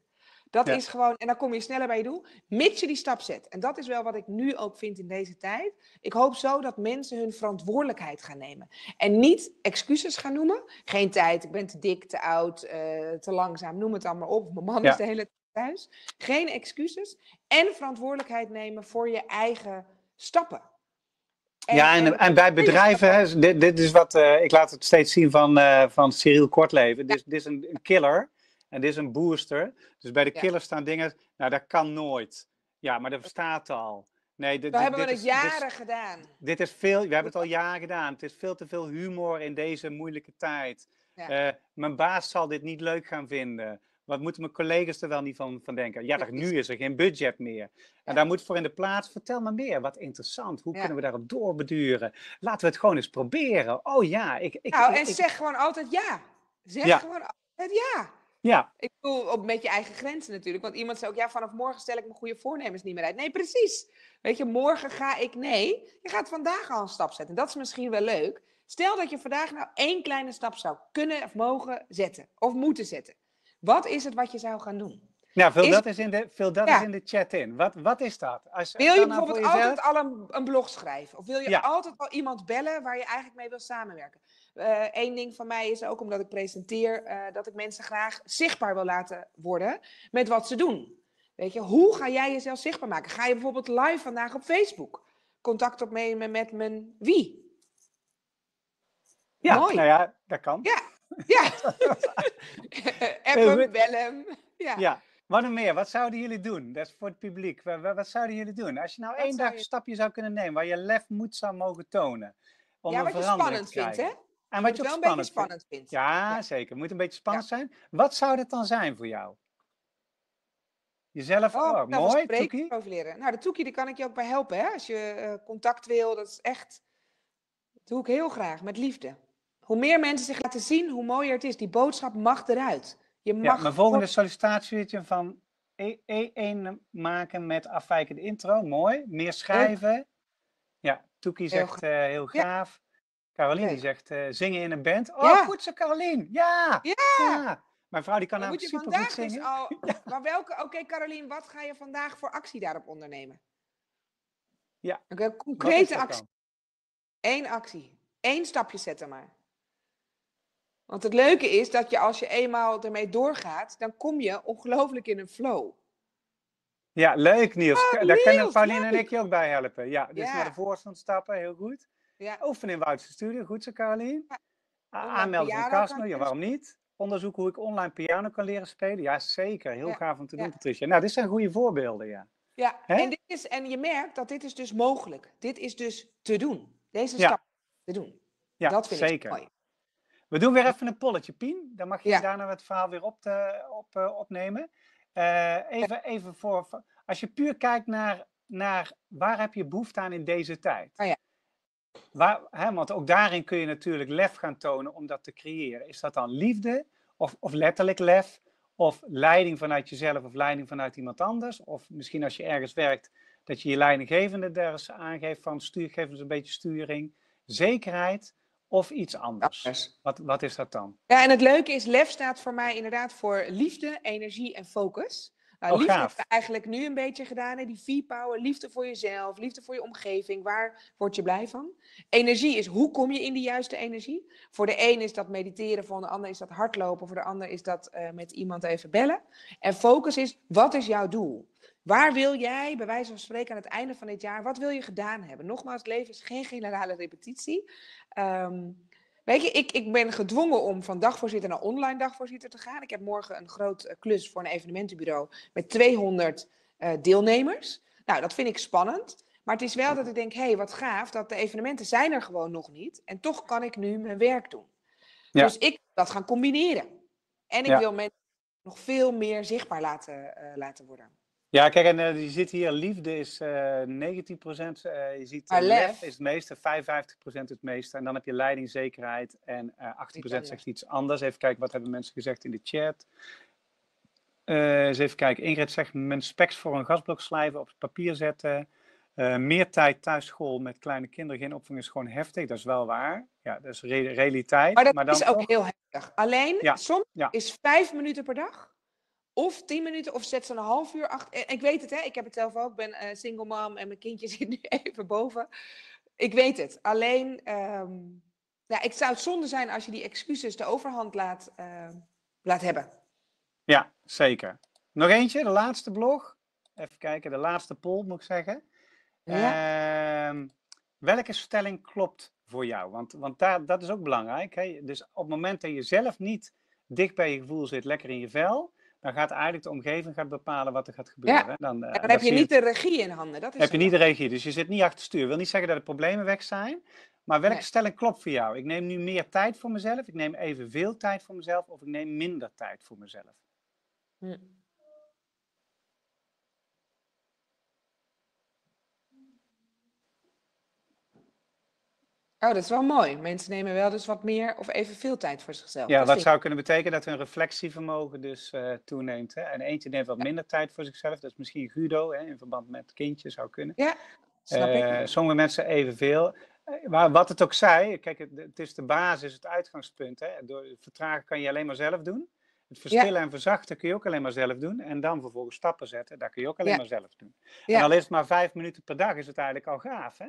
Dat Ja. is gewoon, en dan kom je sneller bij je doel, mits je die stap zet. En dat is wel wat ik nu ook vind in deze tijd. Ik hoop zo dat mensen hun verantwoordelijkheid gaan nemen. En niet excuses gaan noemen. Geen tijd, ik ben te dik, te oud, eh, te langzaam, noem het allemaal op. Mijn man Ja. is de hele tijd thuis. Geen excuses. En verantwoordelijkheid nemen voor je eigen stappen. ja, en, en bij bedrijven, hè, dit, dit is wat, eh, ik laat het steeds zien van, eh, van Cyril Kortleven. Dit, is- dit is een, een killer en dit is een booster. Dus bij de Ja. killer staan dingen, nou dat kan nooit. Ja, maar dat bestaat al. Nee, dit, hebben we dit het is- jaren gedaan. Dit is veel, we hebben het al jaren gedaan. Het is veel te veel humor in deze moeilijke tijd. Ja. Eh, mijn baas zal dit niet leuk gaan vinden. Wat moeten mijn collega's er wel niet van, van denken? Ja, nu is er geen budget meer. En Ja. daar moet voor in de plaats, vertel me meer. Wat interessant. Hoe Ja. kunnen we daarop doorbeduren? Laten we het gewoon eens proberen. Oh ja, ik... ik, Nou, ik- en ik- zeg gewoon altijd ja. Zeg gewoon altijd ja. Ja, Ik bedoel, op met je eigen grenzen natuurlijk. Want iemand zei ook, ja, vanaf morgen stel ik mijn goede voornemens niet meer uit. Nee, precies. Weet je, morgen ga ik, nee. Je gaat vandaag al een stap zetten. Dat is misschien wel leuk. Stel dat je vandaag nou één kleine stap zou kunnen of mogen zetten. Of moeten zetten. Wat is het wat je zou gaan doen? nou, vul Is- dat, eens in de, vul dat Ja. in de chat in. Wat, wat is dat? Als, Wil je nou voor bijvoorbeeld jezelf- altijd al een, een blog schrijven? Of wil je Ja. altijd al iemand bellen waar je eigenlijk mee wil samenwerken? Eén ding van mij is ook omdat ik presenteer, eh, dat ik mensen graag zichtbaar wil laten worden met wat ze doen. Weet je, hoe ga jij jezelf zichtbaar maken? Ga je bijvoorbeeld live vandaag op Facebook contact opnemen met mijn wie? Ja, Mooi. nou ja, dat kan. Ja. Ja. App Heel hem, goed. bel hem. Ja. Ja, wat meer? Wat zouden jullie doen? Dat is voor het publiek. Wat, wat, zouden jullie doen? Als je nou Wat één dag je- een stapje zou kunnen nemen waar je lef moed zou mogen tonen. Om Ja, een wat je spannend vindt, hè? En Wat je wel ook een beetje spannend vindt. spannend vindt. Ja, Ja. zeker. Moet een beetje spannend zijn. Wat zou dat dan zijn voor jou? Jezelf, Oh, oh, nou, mooi, Toekie. profileren. Nou, de Toekie, daar kan ik je ook bij helpen. Hè? Als je eh, contact wil, dat is echt... Dat doe ik heel graag, met liefde. Hoe meer mensen zich laten zien, hoe mooier het is. Die boodschap mag eruit. Je Ja, mag... mijn volgende sollicitatie van E1 maken met afwijkende intro. Mooi. Meer schrijven. Ja, Toekie Heel zegt eh, heel Ja. gaaf. Caroline die zegt eh, zingen in een band. Oh, Ja. goed zo, Caroline. Ja. Ja. ja. Mijn vrouw die kan namelijk super goed dus zingen. al... Maar welke... Oké, Carolien, wat ga je vandaag voor actie daarop ondernemen? Ja. Is concrete actie. dan? Eén actie. Eén stapje zetten maar. Want het leuke is dat je als je eenmaal ermee doorgaat, dan kom je ongelooflijk in een flow. Ja, leuk Niels. Oh, Daar kunnen Pauline en ik je ook bij helpen. Ja, dus Ja. naar de voorstand stappen, heel goed. Ja. Oefenen in Woudse Studio, goed zo Carolien. Ja. Aanmelden voor Casno, kan ja dus. waarom niet? Onderzoeken hoe ik online piano kan leren spelen. Ja, zeker. Heel Ja. gaaf om te doen. Patricia. Nou, dit zijn goede voorbeelden, ja. Ja, en, dit is, en je merkt dat dit is dus mogelijk. Dit is dus te doen. Deze stap te doen. Ja, dat vind zeker. ik mooi. We doen weer even een polletje, Pien. Dan mag je daarna het verhaal weer op, te, op, eh, opnemen. Eh, even, even voor, voor- als je puur kijkt naar, naar waar heb je behoefte aan in deze tijd. Oh ja. Waar, hè, want ook daarin kun je natuurlijk lef gaan tonen om dat te creëren. Is dat dan liefde of, of letterlijk lef? Of leiding vanuit jezelf of leiding vanuit iemand anders? Of misschien als je ergens werkt, dat je je leidinggevende daar eens aangeeft van stuur, geef eens een beetje sturing. Zekerheid of iets anders. Anders. Wat, wat is dat dan? Ja, en het leuke is, LEF staat voor mij inderdaad voor liefde, energie en focus. Nou, Oh, liefde gaaf. hebben we eigenlijk nu een beetje gedaan, hè? die V-power, liefde voor jezelf, liefde voor je omgeving, waar word je blij van? Energie is, hoe kom je in die juiste energie? Voor de een is dat mediteren, voor de ander is dat hardlopen, voor de ander is dat eh, met iemand even bellen. En focus is, wat is jouw doel? Waar wil jij, bij wijze van spreken, aan het einde van dit jaar, wat wil je gedaan hebben? Nogmaals, het leven is geen generale repetitie. Ehm, Weet je, ik, ik ben gedwongen om van dagvoorzitter naar online dagvoorzitter te gaan. Ik heb morgen een groot eh, klus voor een evenementenbureau met 200 eh, deelnemers. Nou, dat vind ik spannend. Maar het is wel dat ik denk, hé, hey, wat gaaf, dat de evenementen zijn er gewoon nog niet. En toch kan ik nu mijn werk doen. Ja. Dus ik wil dat gaan combineren. En ik Ja. wil mensen nog veel meer zichtbaar laten, eh, laten worden. Ja, kijk, en eh, je ziet hier, liefde is eh 19%. eh je ziet, Maar lef lef? is het meeste, 55% het meeste. En dan heb je leiding, zekerheid en eh 18% zegt iets anders. Even kijken, wat hebben mensen gezegd in de chat? Eens even kijken. Ingrid zegt, mijn specs voor een gasblok slijven, op papier zetten. Meer tijd thuisschool met kleine kinderen, geen opvang is gewoon heftig. Dat is wel waar. Ja, dat is re- realiteit. Maar dat dan is ook toch- heel heftig. Alleen, Ja, soms ja. is vijf minuten per dag. Of tien minuten, of zet ze een half uur achter. Ik weet het, hè. Ik heb het zelf ook. Ik ben eh, single mom en mijn kindje zit nu even boven. Ik weet het. Alleen, ehm, ja, ik zou het zonde zijn als je die excuses de overhand laat, ehm, laat hebben. Ja, zeker. Nog eentje, de laatste blog. Even kijken, de laatste poll moet ik zeggen. Ehm, welke stelling klopt voor jou? Want, want daar, dat is ook belangrijk. Hè? Dus op het moment dat je zelf niet dicht bij je gevoel zit, lekker in je vel, dan gaat eigenlijk de omgeving gaat bepalen wat er gaat gebeuren. Dan, eh, En dan dat heb je niet de regie in handen. Dat is heb je niet de regie, dus je zit niet achter stuur. wil niet zeggen dat de problemen weg zijn, maar welke Nee. stelling klopt voor jou? Ik neem nu meer tijd voor mezelf, ik neem evenveel tijd voor mezelf of ik neem minder tijd voor mezelf. Hm. Oh, dat is wel mooi. Mensen nemen wel dus wat meer of evenveel tijd voor zichzelf. Ja, Dat zou kunnen betekenen dat hun reflectievermogen dus eh, toeneemt. Hè? En eentje neemt wat minder tijd voor zichzelf. Dat is misschien Guido, hè, in verband met kindjes zou kunnen. Ja, snap ik. Eh, sommige mensen evenveel. Eh, Maar wat het ook zij, kijk, het, het is de basis, het uitgangspunt. Hè? Door vertragen kan je alleen maar zelf doen. Het verstillen en verzachten kun je ook alleen maar zelf doen. En dan vervolgens stappen zetten, dat kun je ook alleen Ja. maar zelf doen. En al is het maar vijf minuten per dag, is het eigenlijk al gaaf. Hè?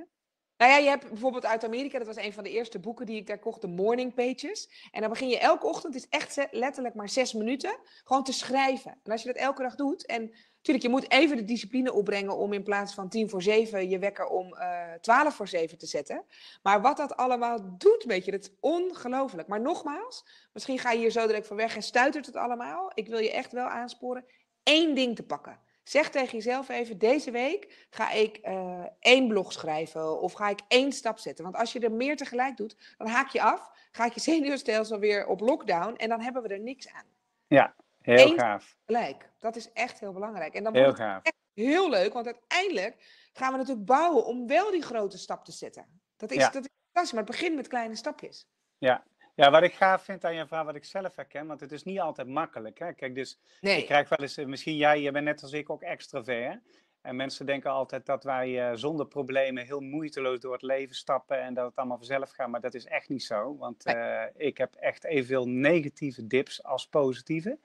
Nou ja, je hebt bijvoorbeeld uit Amerika, dat was een van de eerste boeken die ik daar kocht, de Morning Pages. En dan begin je elke ochtend, het is echt letterlijk maar zes minuten, gewoon te schrijven. En als je dat elke dag doet, en natuurlijk, je moet even de discipline opbrengen om in plaats van tien voor zeven je wekker om eh twaalf voor zeven te zetten. Maar wat dat allemaal doet, weet je, dat is ongelooflijk. Maar nogmaals, misschien ga je hier zo direct van weg en stuitert het allemaal. Ik wil je echt wel aansporen, één ding te pakken. Zeg tegen jezelf even, deze week ga ik eh, één blog schrijven of ga ik één stap zetten. Want als je er meer tegelijk doet, dan haak je af, gaat je zenuwstelsel weer op lockdown en dan hebben we er niks aan. Heel Eén- gaaf. Gelijk, dat is echt heel belangrijk. En dan Heel wordt het gaaf. heel leuk, want uiteindelijk gaan we natuurlijk bouwen om wel die grote stap te zetten. Dat is, Ja. dat is fantastisch, maar het begint met kleine stapjes. Ja. Ja, wat ik gaaf vind aan je vraag, wat ik zelf herken, want het is niet altijd makkelijk. Hè? Kijk, dus Nee, Ik krijg wel eens, eh, misschien jij, je bent net als ik ook extravert. En mensen denken altijd dat wij eh, zonder problemen heel moeiteloos door het leven stappen en dat het allemaal vanzelf gaat. Maar dat is echt niet zo. Want Nee. eh, ik heb echt evenveel negatieve dips als positieve.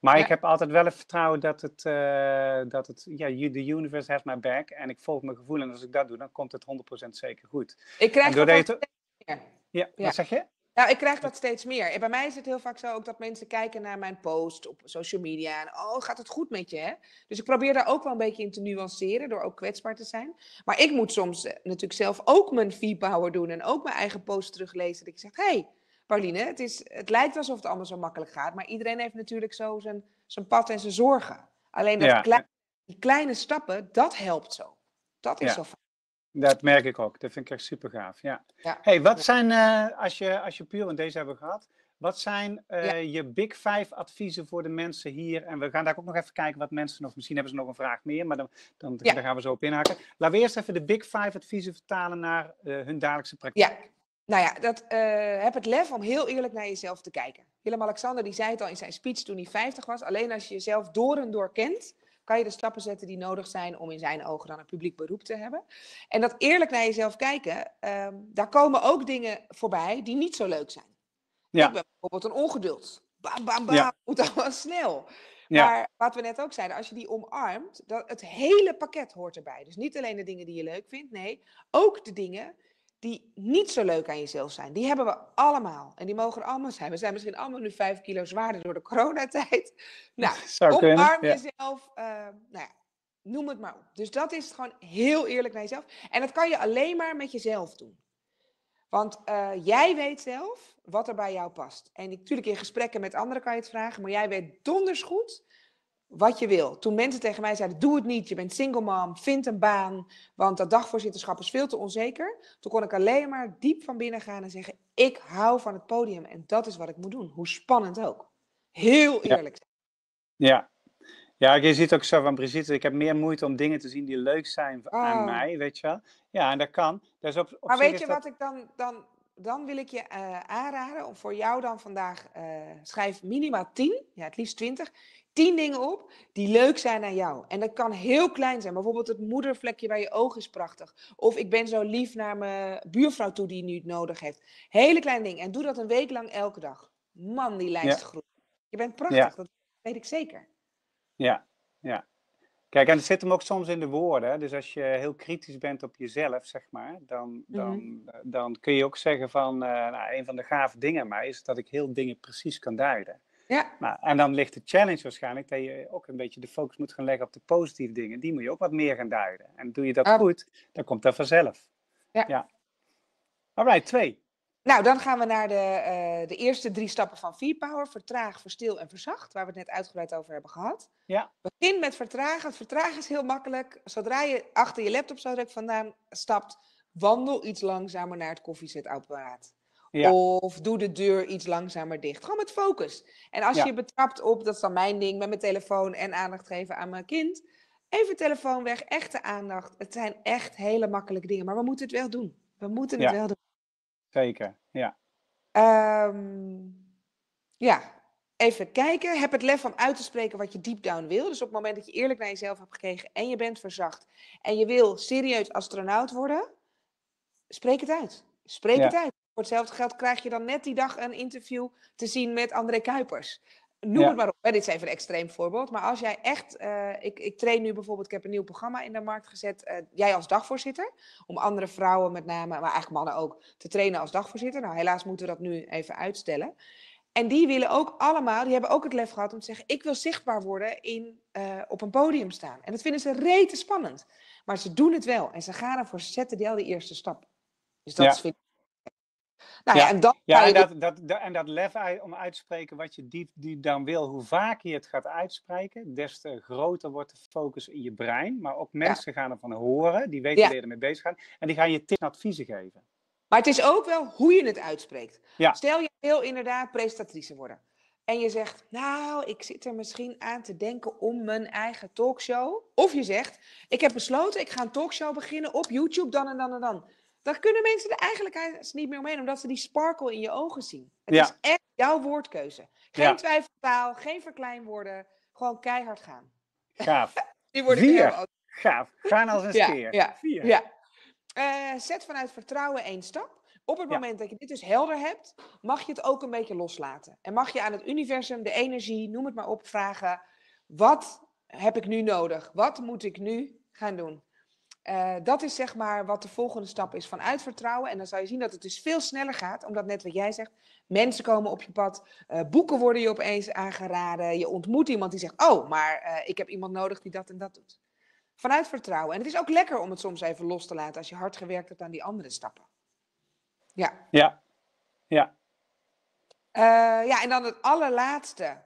Maar Ja. ik heb altijd wel het vertrouwen dat het, eh, dat het, ja, you- the universe has my back. En ik volg mijn gevoel en als ik dat doe, dan komt het 100% zeker goed. ik krijg het- meer. Ja, Ja. wat zeg je? Nou, ik krijg dat steeds meer. En bij mij is het heel vaak zo ook dat mensen kijken naar mijn post op social media. En oh, gaat het goed met je? Hè? Dus ik probeer daar ook wel een beetje in te nuanceren, door ook kwetsbaar te zijn. Maar ik moet soms eh, natuurlijk zelf ook mijn V-power doen en ook mijn eigen post teruglezen. Dat ik zeg, hey, Pauline, het, is, het lijkt alsof het allemaal zo makkelijk gaat. Maar iedereen heeft natuurlijk zo zijn, zijn pad en zijn zorgen. Alleen dat Ja. die kleine stappen, dat helpt zo. Dat is Ja. zo fijn. Dat merk ik ook. Dat vind ik echt super gaaf. Ja. Ja. Hey, wat zijn, eh, als, je, als je puur, want deze hebben we gehad. Wat zijn eh, Ja. je big five adviezen voor de mensen hier? En we gaan daar ook nog even kijken wat mensen nog, misschien hebben ze nog een vraag meer, maar dan, dan, Ja. daar gaan we zo op inhaken. Laten we eerst even de big five adviezen vertalen naar eh, hun dagelijkse praktijk. Ja, nou ja, dat, heb het lef om heel eerlijk naar jezelf te kijken. Willem-Alexander die zei het al in zijn speech toen hij 50 was. Alleen als je jezelf door en door kent, kan je de stappen zetten die nodig zijn om in zijn ogen dan een publiek beroep te hebben. En dat eerlijk naar jezelf kijken, ehm, daar komen ook dingen voorbij die niet zo leuk zijn. Ja. Ik ben bijvoorbeeld een ongeduld. Bam, bam, bam, Ja. moet allemaal snel. Ja. Maar wat we net ook zeiden, als je die omarmt, dat het hele pakket hoort erbij. Dus niet alleen de dingen die je leuk vindt, nee, ook de dingen die niet zo leuk aan jezelf zijn. Die hebben we allemaal. En die mogen er allemaal zijn. We zijn misschien allemaal nu vijf kilo zwaarder door de coronatijd. Nou, Zou kunnen. omarm Ja. jezelf. eh, nou ja, noem het maar op. Dus dat is gewoon heel eerlijk naar jezelf. En dat kan je alleen maar met jezelf doen. Want eh, jij weet zelf wat er bij jou past. En natuurlijk in gesprekken met anderen kan je het vragen, maar jij weet donders goed wat je wil. Toen mensen tegen mij zeiden, doe het niet, je bent single mom, vind een baan, want dat dagvoorzitterschap is veel te onzeker. Toen kon ik alleen maar diep van binnen gaan en zeggen, ik hou van het podium en dat is wat ik moet doen. Hoe spannend ook. Heel eerlijk. Ja. Ja, je ziet ook zo van Brigitte, ik heb meer moeite om dingen te zien die leuk zijn aan Oh. mij, weet je wel. Ja, en dat kan. Op, op Maar weet je dat- wat ik dan, dan, dan wil ik je eh, aanraden, om voor jou dan vandaag, eh, schrijf minimaal 10, ja het liefst 20, 10 dingen op die leuk zijn aan jou. En dat kan heel klein zijn, bijvoorbeeld het moedervlekje bij je oog is prachtig. Of ik ben zo lief naar mijn buurvrouw toe die nu het nodig heeft. Hele kleine dingen. En doe dat een week lang elke dag. Man, die lijst Ja. groeit. Je bent prachtig, Ja. dat weet ik zeker. Ja, ja. Kijk, en het zit hem ook soms in de woorden. hè. Dus als je heel kritisch bent op jezelf, zeg maar, dan, dan, Mhm. dan kun je ook zeggen van, eh, nou, een van de gave dingen aan mij is dat ik heel dingen precies kan duiden. Ja, Nou, en dan ligt de challenge waarschijnlijk dat je ook een beetje de focus moet gaan leggen op de positieve dingen. Die moet je ook wat meer gaan duiden. En doe je dat Ah. goed, dan komt dat vanzelf. Ja. ja. Alright, twee. Nou, dan gaan we naar de, eh, de eerste drie stappen van V-Power. Vertraag, verstil en verzacht, waar we het net uitgebreid over hebben gehad. Ja. Begin met vertragen. Het vertragen is heel makkelijk. Zodra je achter je laptop zo direct vandaan stapt, wandel iets langzamer naar het koffiezetapparaat. Ja. Of doe de deur iets langzamer dicht. Gewoon met focus. En als Ja. je je betrapt op, dat is dan mijn ding, met mijn telefoon en aandacht geven aan mijn kind. Even telefoon weg, echte aandacht. Het zijn echt hele makkelijke dingen, maar we moeten het wel doen. We moeten het Ja. wel doen. Zeker, ja. Ehm, ja, even kijken. Heb het lef om uit te spreken wat je deep down wil. Dus op het moment dat je eerlijk naar jezelf hebt gekregen en je bent verzacht en je wil serieus astronaut worden, spreek het uit. Spreek Ja. het uit. Voor hetzelfde geld krijg je dan net die dag een interview te zien met André Kuipers. Noem Ja. het maar op. hè, Dit is even een extreem voorbeeld. Maar als jij echt. eh, ik, ik train nu bijvoorbeeld. Ik heb een nieuw programma in de markt gezet. eh, jij als dagvoorzitter. Om andere vrouwen met name. Maar eigenlijk mannen ook. Te trainen als dagvoorzitter. Nou, helaas moeten we dat nu even uitstellen. En die willen ook allemaal. Die hebben ook het lef gehad om te zeggen. Ik wil zichtbaar worden in, eh, op een podium staan. En dat vinden ze rete spannend. Maar ze doen het wel. En ze gaan ervoor. Ze zetten die al die eerste stap. Dus dat Ja. is. vind ik- Nou ja, Ja. en. Ja, je en dat, dat, dat- en dat lef om uit te spreken wat je diep, diep dan wil, hoe vaker je het gaat uitspreken, des te groter wordt de focus in je brein. Maar ook mensen gaan ervan horen, die weten waar je ermee bezig gaat. En die gaan je tips en adviezen geven. Maar het is ook wel hoe je het uitspreekt. Ja. Stel je wil inderdaad presentatrice worden. En je zegt, nou, ik zit er misschien aan te denken om mijn eigen talkshow. Of je zegt, ik heb besloten, ik ga een talkshow beginnen op YouTube, dan en dan en dan. Dan kunnen mensen er eigenlijk niet meer omheen, omdat ze die sparkle in je ogen zien. Het Ja. is echt jouw woordkeuze. Geen Ja. twijfeltaal, geen verkleinwoorden, gewoon keihard gaan. Gaaf, Die worden Vier. gaaf. Gaan als een Ja, steer. ja, Vier. Ja. Eh, zet vanuit vertrouwen één stap. Op het Ja. moment dat je dit dus helder hebt, mag je het ook een beetje loslaten. En mag je aan het universum, de energie, noem het maar op, vragen: wat heb ik nu nodig? Wat moet ik nu gaan doen? Eh, dat is zeg maar wat de volgende stap is vanuit vertrouwen. En dan zal je zien dat het dus veel sneller gaat, omdat net wat jij zegt, mensen komen op je pad, uh, boeken worden je opeens aangeraden, je ontmoet iemand die zegt, oh, maar uh, ik heb iemand nodig die dat en dat doet. Vanuit vertrouwen. En het is ook lekker om het soms even los te laten als je hard gewerkt hebt aan die andere stappen. Ja. Ja. Ja. ja, en dan het allerlaatste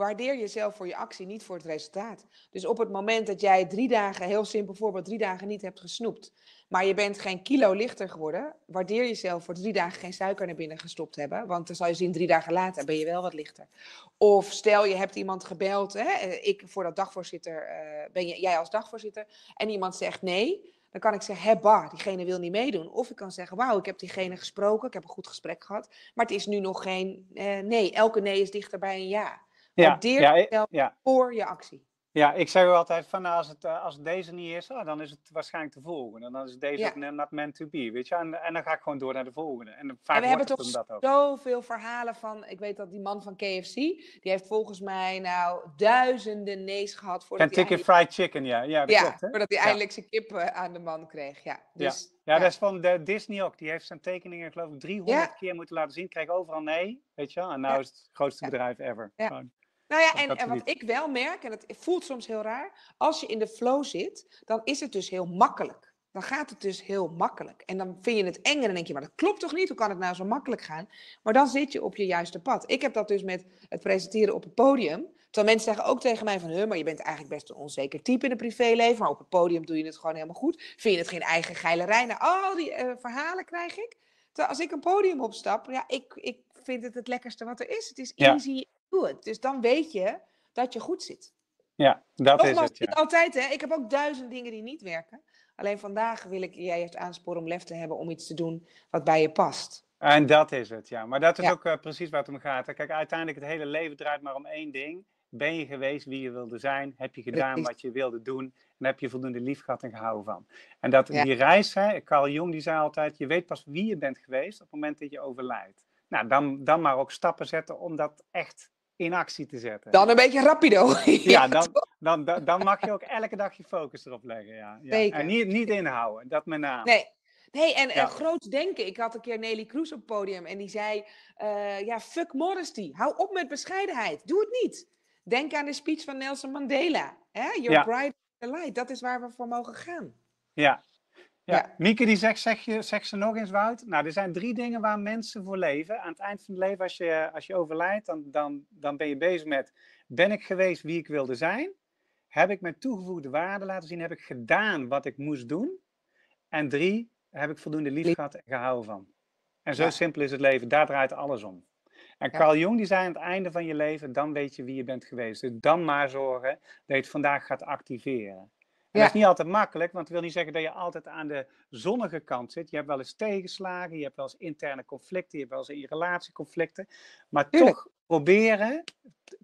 waardeer jezelf voor je actie, niet voor het resultaat. Dus op het moment dat jij drie dagen, heel simpel voorbeeld, drie dagen niet hebt gesnoept, maar je bent geen kilo lichter geworden, waardeer jezelf voor drie dagen geen suiker naar binnen gestopt hebben, want dan zal je zien, drie dagen later ben je wel wat lichter. Of stel je hebt iemand gebeld, hè, ik voor dat dagvoorzitter, uh, ben je, jij als dagvoorzitter, en iemand zegt nee, dan kan ik zeggen, hebba, diegene wil niet meedoen. Of ik kan zeggen, wauw, ik heb diegene gesproken, ik heb een goed gesprek gehad, maar het is nu nog geen uh, nee. Elke nee is dichter bij een ja. Waardeer ja, jezelf ja. voor je actie. Ja, ik zeg altijd van nou, als, het, als het deze niet is, oh, dan is het waarschijnlijk de volgende. En dan is deze ja. not meant to be, weet je. En, en, dan ga ik gewoon door naar de volgende. En, vaak en we hebben toch zoveel verhalen van, ik weet dat die man van KFC, die heeft volgens mij nou duizenden nee's gehad. Voordat Kentucky hij Fried Chicken, ja. Ja, dat ja klopt, hè? voordat hij eindelijk zijn kip uh, aan de man kreeg, ja. Dus, ja. dat is van de Disney ook. Die heeft zijn tekeningen geloof ik 300 keer moeten laten zien. Kreeg overal nee, weet je. En nou is het, het grootste bedrijf ever. Ja. Nou ja, en, en, wat ik wel merk, en het voelt soms heel raar, als je in de flow zit, dan is het dus heel makkelijk. Dan gaat het dus heel makkelijk. En dan vind je het eng en dan denk je, maar dat klopt toch niet? Hoe kan het nou zo makkelijk gaan? Maar dan zit je op je juiste pad. Ik heb dat dus met het presenteren op het podium. Terwijl mensen zeggen ook tegen mij van, maar je bent eigenlijk best een onzeker type in het privéleven, maar op het podium doe je het gewoon helemaal goed. Vind je het geen eigen geilerij? Nou, al die uh, verhalen krijg ik. Terwijl als ik een podium opstap, ja, ik, ik vind het het lekkerste wat er is. Het is easy, doe het. Dus dan weet je dat je goed zit. Ja, dat Nogmaals, is het. Ja. Niet altijd, hè. Ik heb ook duizend dingen die niet werken. Alleen vandaag wil ik jij het aansporen om lef te hebben om iets te doen wat bij je past. En dat is het, ja. Maar dat is ook uh, precies waar het om gaat. Kijk, uiteindelijk het hele leven draait maar om één ding. Ben je geweest wie je wilde zijn? Heb je gedaan precies. wat je wilde doen? En heb je voldoende lief gehad en gehouden van? En dat ja. die reis, hè, Carl Jung die zei altijd, je weet pas wie je bent geweest op het moment dat je overlijdt. Nou, dan, dan maar ook stappen zetten om dat echt in actie te zetten. Dan een beetje rapido. ja, dan, dan, dan, dan, mag je ook elke dag je focus erop leggen. Ja. ja. En niet, niet inhouden, dat met name. Nee. Nee, en, ja. groot denken. Ik had een keer Nelly Kroes op het podium en die zei: uh, Ja, fuck modesty. Hou op met bescheidenheid. Doe het niet. Denk aan de speech van Nelson Mandela. Hè? Your bright light. Dat is waar we voor mogen gaan. Ja, ja. Mieke die zegt, zeg, je, zeg ze nog eens, Wout. Nou, er zijn drie dingen waar mensen voor leven. Aan het eind van het leven, als je, als je overlijdt, dan, dan, dan ben je bezig met... Ben ik geweest wie ik wilde zijn? Heb ik mijn toegevoegde waarde laten zien? Heb ik gedaan wat ik moest doen? En drie, heb ik voldoende lief gehad en gehouden van? En zo ja. simpel is het leven. Daar draait alles om. En Carl Jung die zei aan het einde van je leven, dan weet je wie je bent geweest. Dus dan maar zorgen dat je het vandaag gaat activeren. En dat is niet altijd makkelijk, want het wil niet zeggen dat je altijd aan de zonnige kant zit. Je hebt wel eens tegenslagen, je hebt wel eens interne conflicten, je hebt wel eens in je relatie conflicten. Maar Tuurlijk. toch proberen,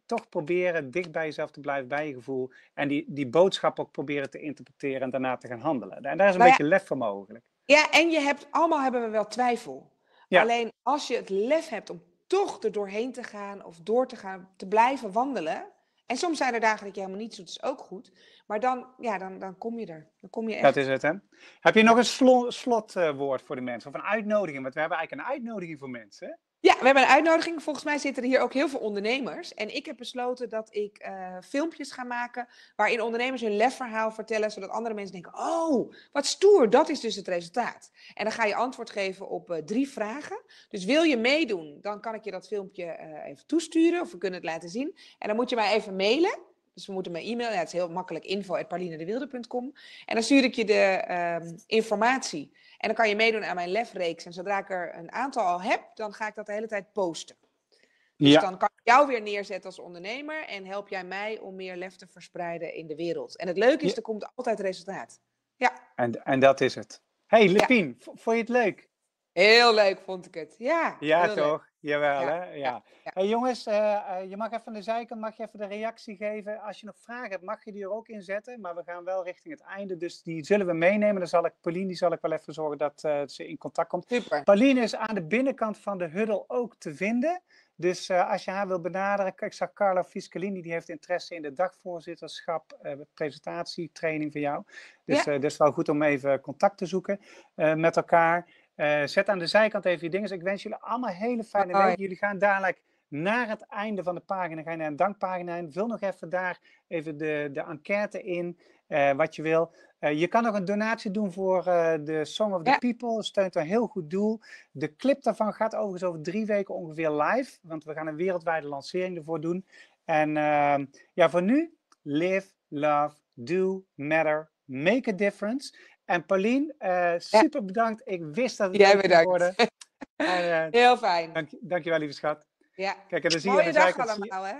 toch proberen dicht bij jezelf te blijven, bij je gevoel. En die, die boodschap ook proberen te interpreteren en daarna te gaan handelen. En daar is een maar beetje ja, lef voor mogelijk. Ja, en je hebt, allemaal hebben we wel twijfel. Ja. Alleen als je het lef hebt om toch er doorheen te gaan of door te gaan, te blijven wandelen. En soms zijn er dagen dat je helemaal niet doet, is ook goed. Maar dan, ja, dan, dan kom je er. Dan kom je echt. Dat is het, hè? Heb je nog een slot, slotwoord uh, voor de mensen? Of een uitnodiging? Want we hebben eigenlijk een uitnodiging voor mensen. Ja, we hebben een uitnodiging. Volgens mij zitten er hier ook heel veel ondernemers. En ik heb besloten dat ik uh, filmpjes ga maken waarin ondernemers hun lefverhaal vertellen, zodat andere mensen denken, oh, wat stoer, dat is dus het resultaat. En dan ga je antwoord geven op uh, drie vragen. Dus wil je meedoen, dan kan ik je dat filmpje uh, even toesturen of we kunnen het laten zien. En dan moet je mij even mailen. Dus we moeten mijn e-mail, ja, het is heel makkelijk, info.paulinedewilde.com. En dan stuur ik je de um, informatie. En dan kan je meedoen aan mijn lefreeks. En zodra ik er een aantal al heb, dan ga ik dat de hele tijd posten. Dus ja. dan kan ik jou weer neerzetten als ondernemer en help jij mij om meer lef te verspreiden in de wereld. En het leuke is, ja. er komt altijd resultaat. Ja. En, en dat is het. hey, Lepien, ja. vond je het leuk? Heel leuk vond ik het, ja. Ja, toch? Leuk. Jawel, ja, hè? Ja. ja. Hey, jongens, uh, uh, je mag even de zijkant, mag je even de reactie geven. Als je nog vragen hebt, mag je die er ook in zetten. Maar we gaan wel richting het einde, dus die zullen we meenemen. Dan zal ik, Pauline, die zal ik wel even zorgen dat uh, ze in contact komt. Super. Pauline is aan de binnenkant van de huddle ook te vinden. Dus uh, als je haar wil benaderen, ik zag Carla Fiscalini, die heeft interesse in de dagvoorzitterschap, uh, presentatietraining van jou. Dus ja. uh, dat is wel goed om even contact te zoeken met elkaar. Zet aan de zijkant even je dingen. Dus ik wens jullie allemaal hele fijne week. Jullie gaan dadelijk naar het einde van de pagina, ga je naar een dankpagina en vul nog even daar even de, de enquête in, wat je wil. Uh, je kan nog een donatie doen voor de Song of the ja. People. Steunt een heel goed doel. De clip daarvan gaat overigens over drie weken ongeveer live. Want we gaan een wereldwijde lancering ervoor doen. En uh, ja, voor nu, live, love, do, matter, make a difference. En Paulien, super ja. bedankt. Ik wist dat het Jij bedankt. worden. en, heel fijn. Dank, dankjewel, lieve schat. Ja. Kijk, en dan zie Mooie je, dag allemaal, hè?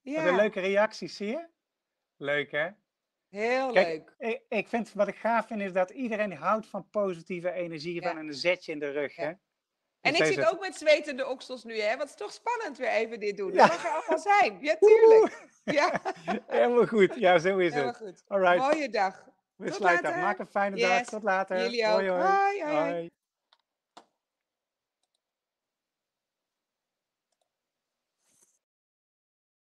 Ja. Wat een leuke reacties, zie je? Leuk, hè? Heel Kijk, leuk. Ik, ik vind, wat ik gaaf vind is dat iedereen houdt van positieve energie, van een zetje in de rug. Ja. Hè? En Dus ik zit ook met zwetende oksels nu, hè? Wat is toch spannend weer even dit doen. Ja. Dat mag er allemaal zijn. Ja, tuurlijk. Ja, Helemaal goed, ja, zo is helemaal het. goed. Alright, Mooie dag. We tot sluiten. Maak een fijne dag. Tot later. Jullie ook. Hoi, hoi. Hoi, hoi, hoi. Hoi.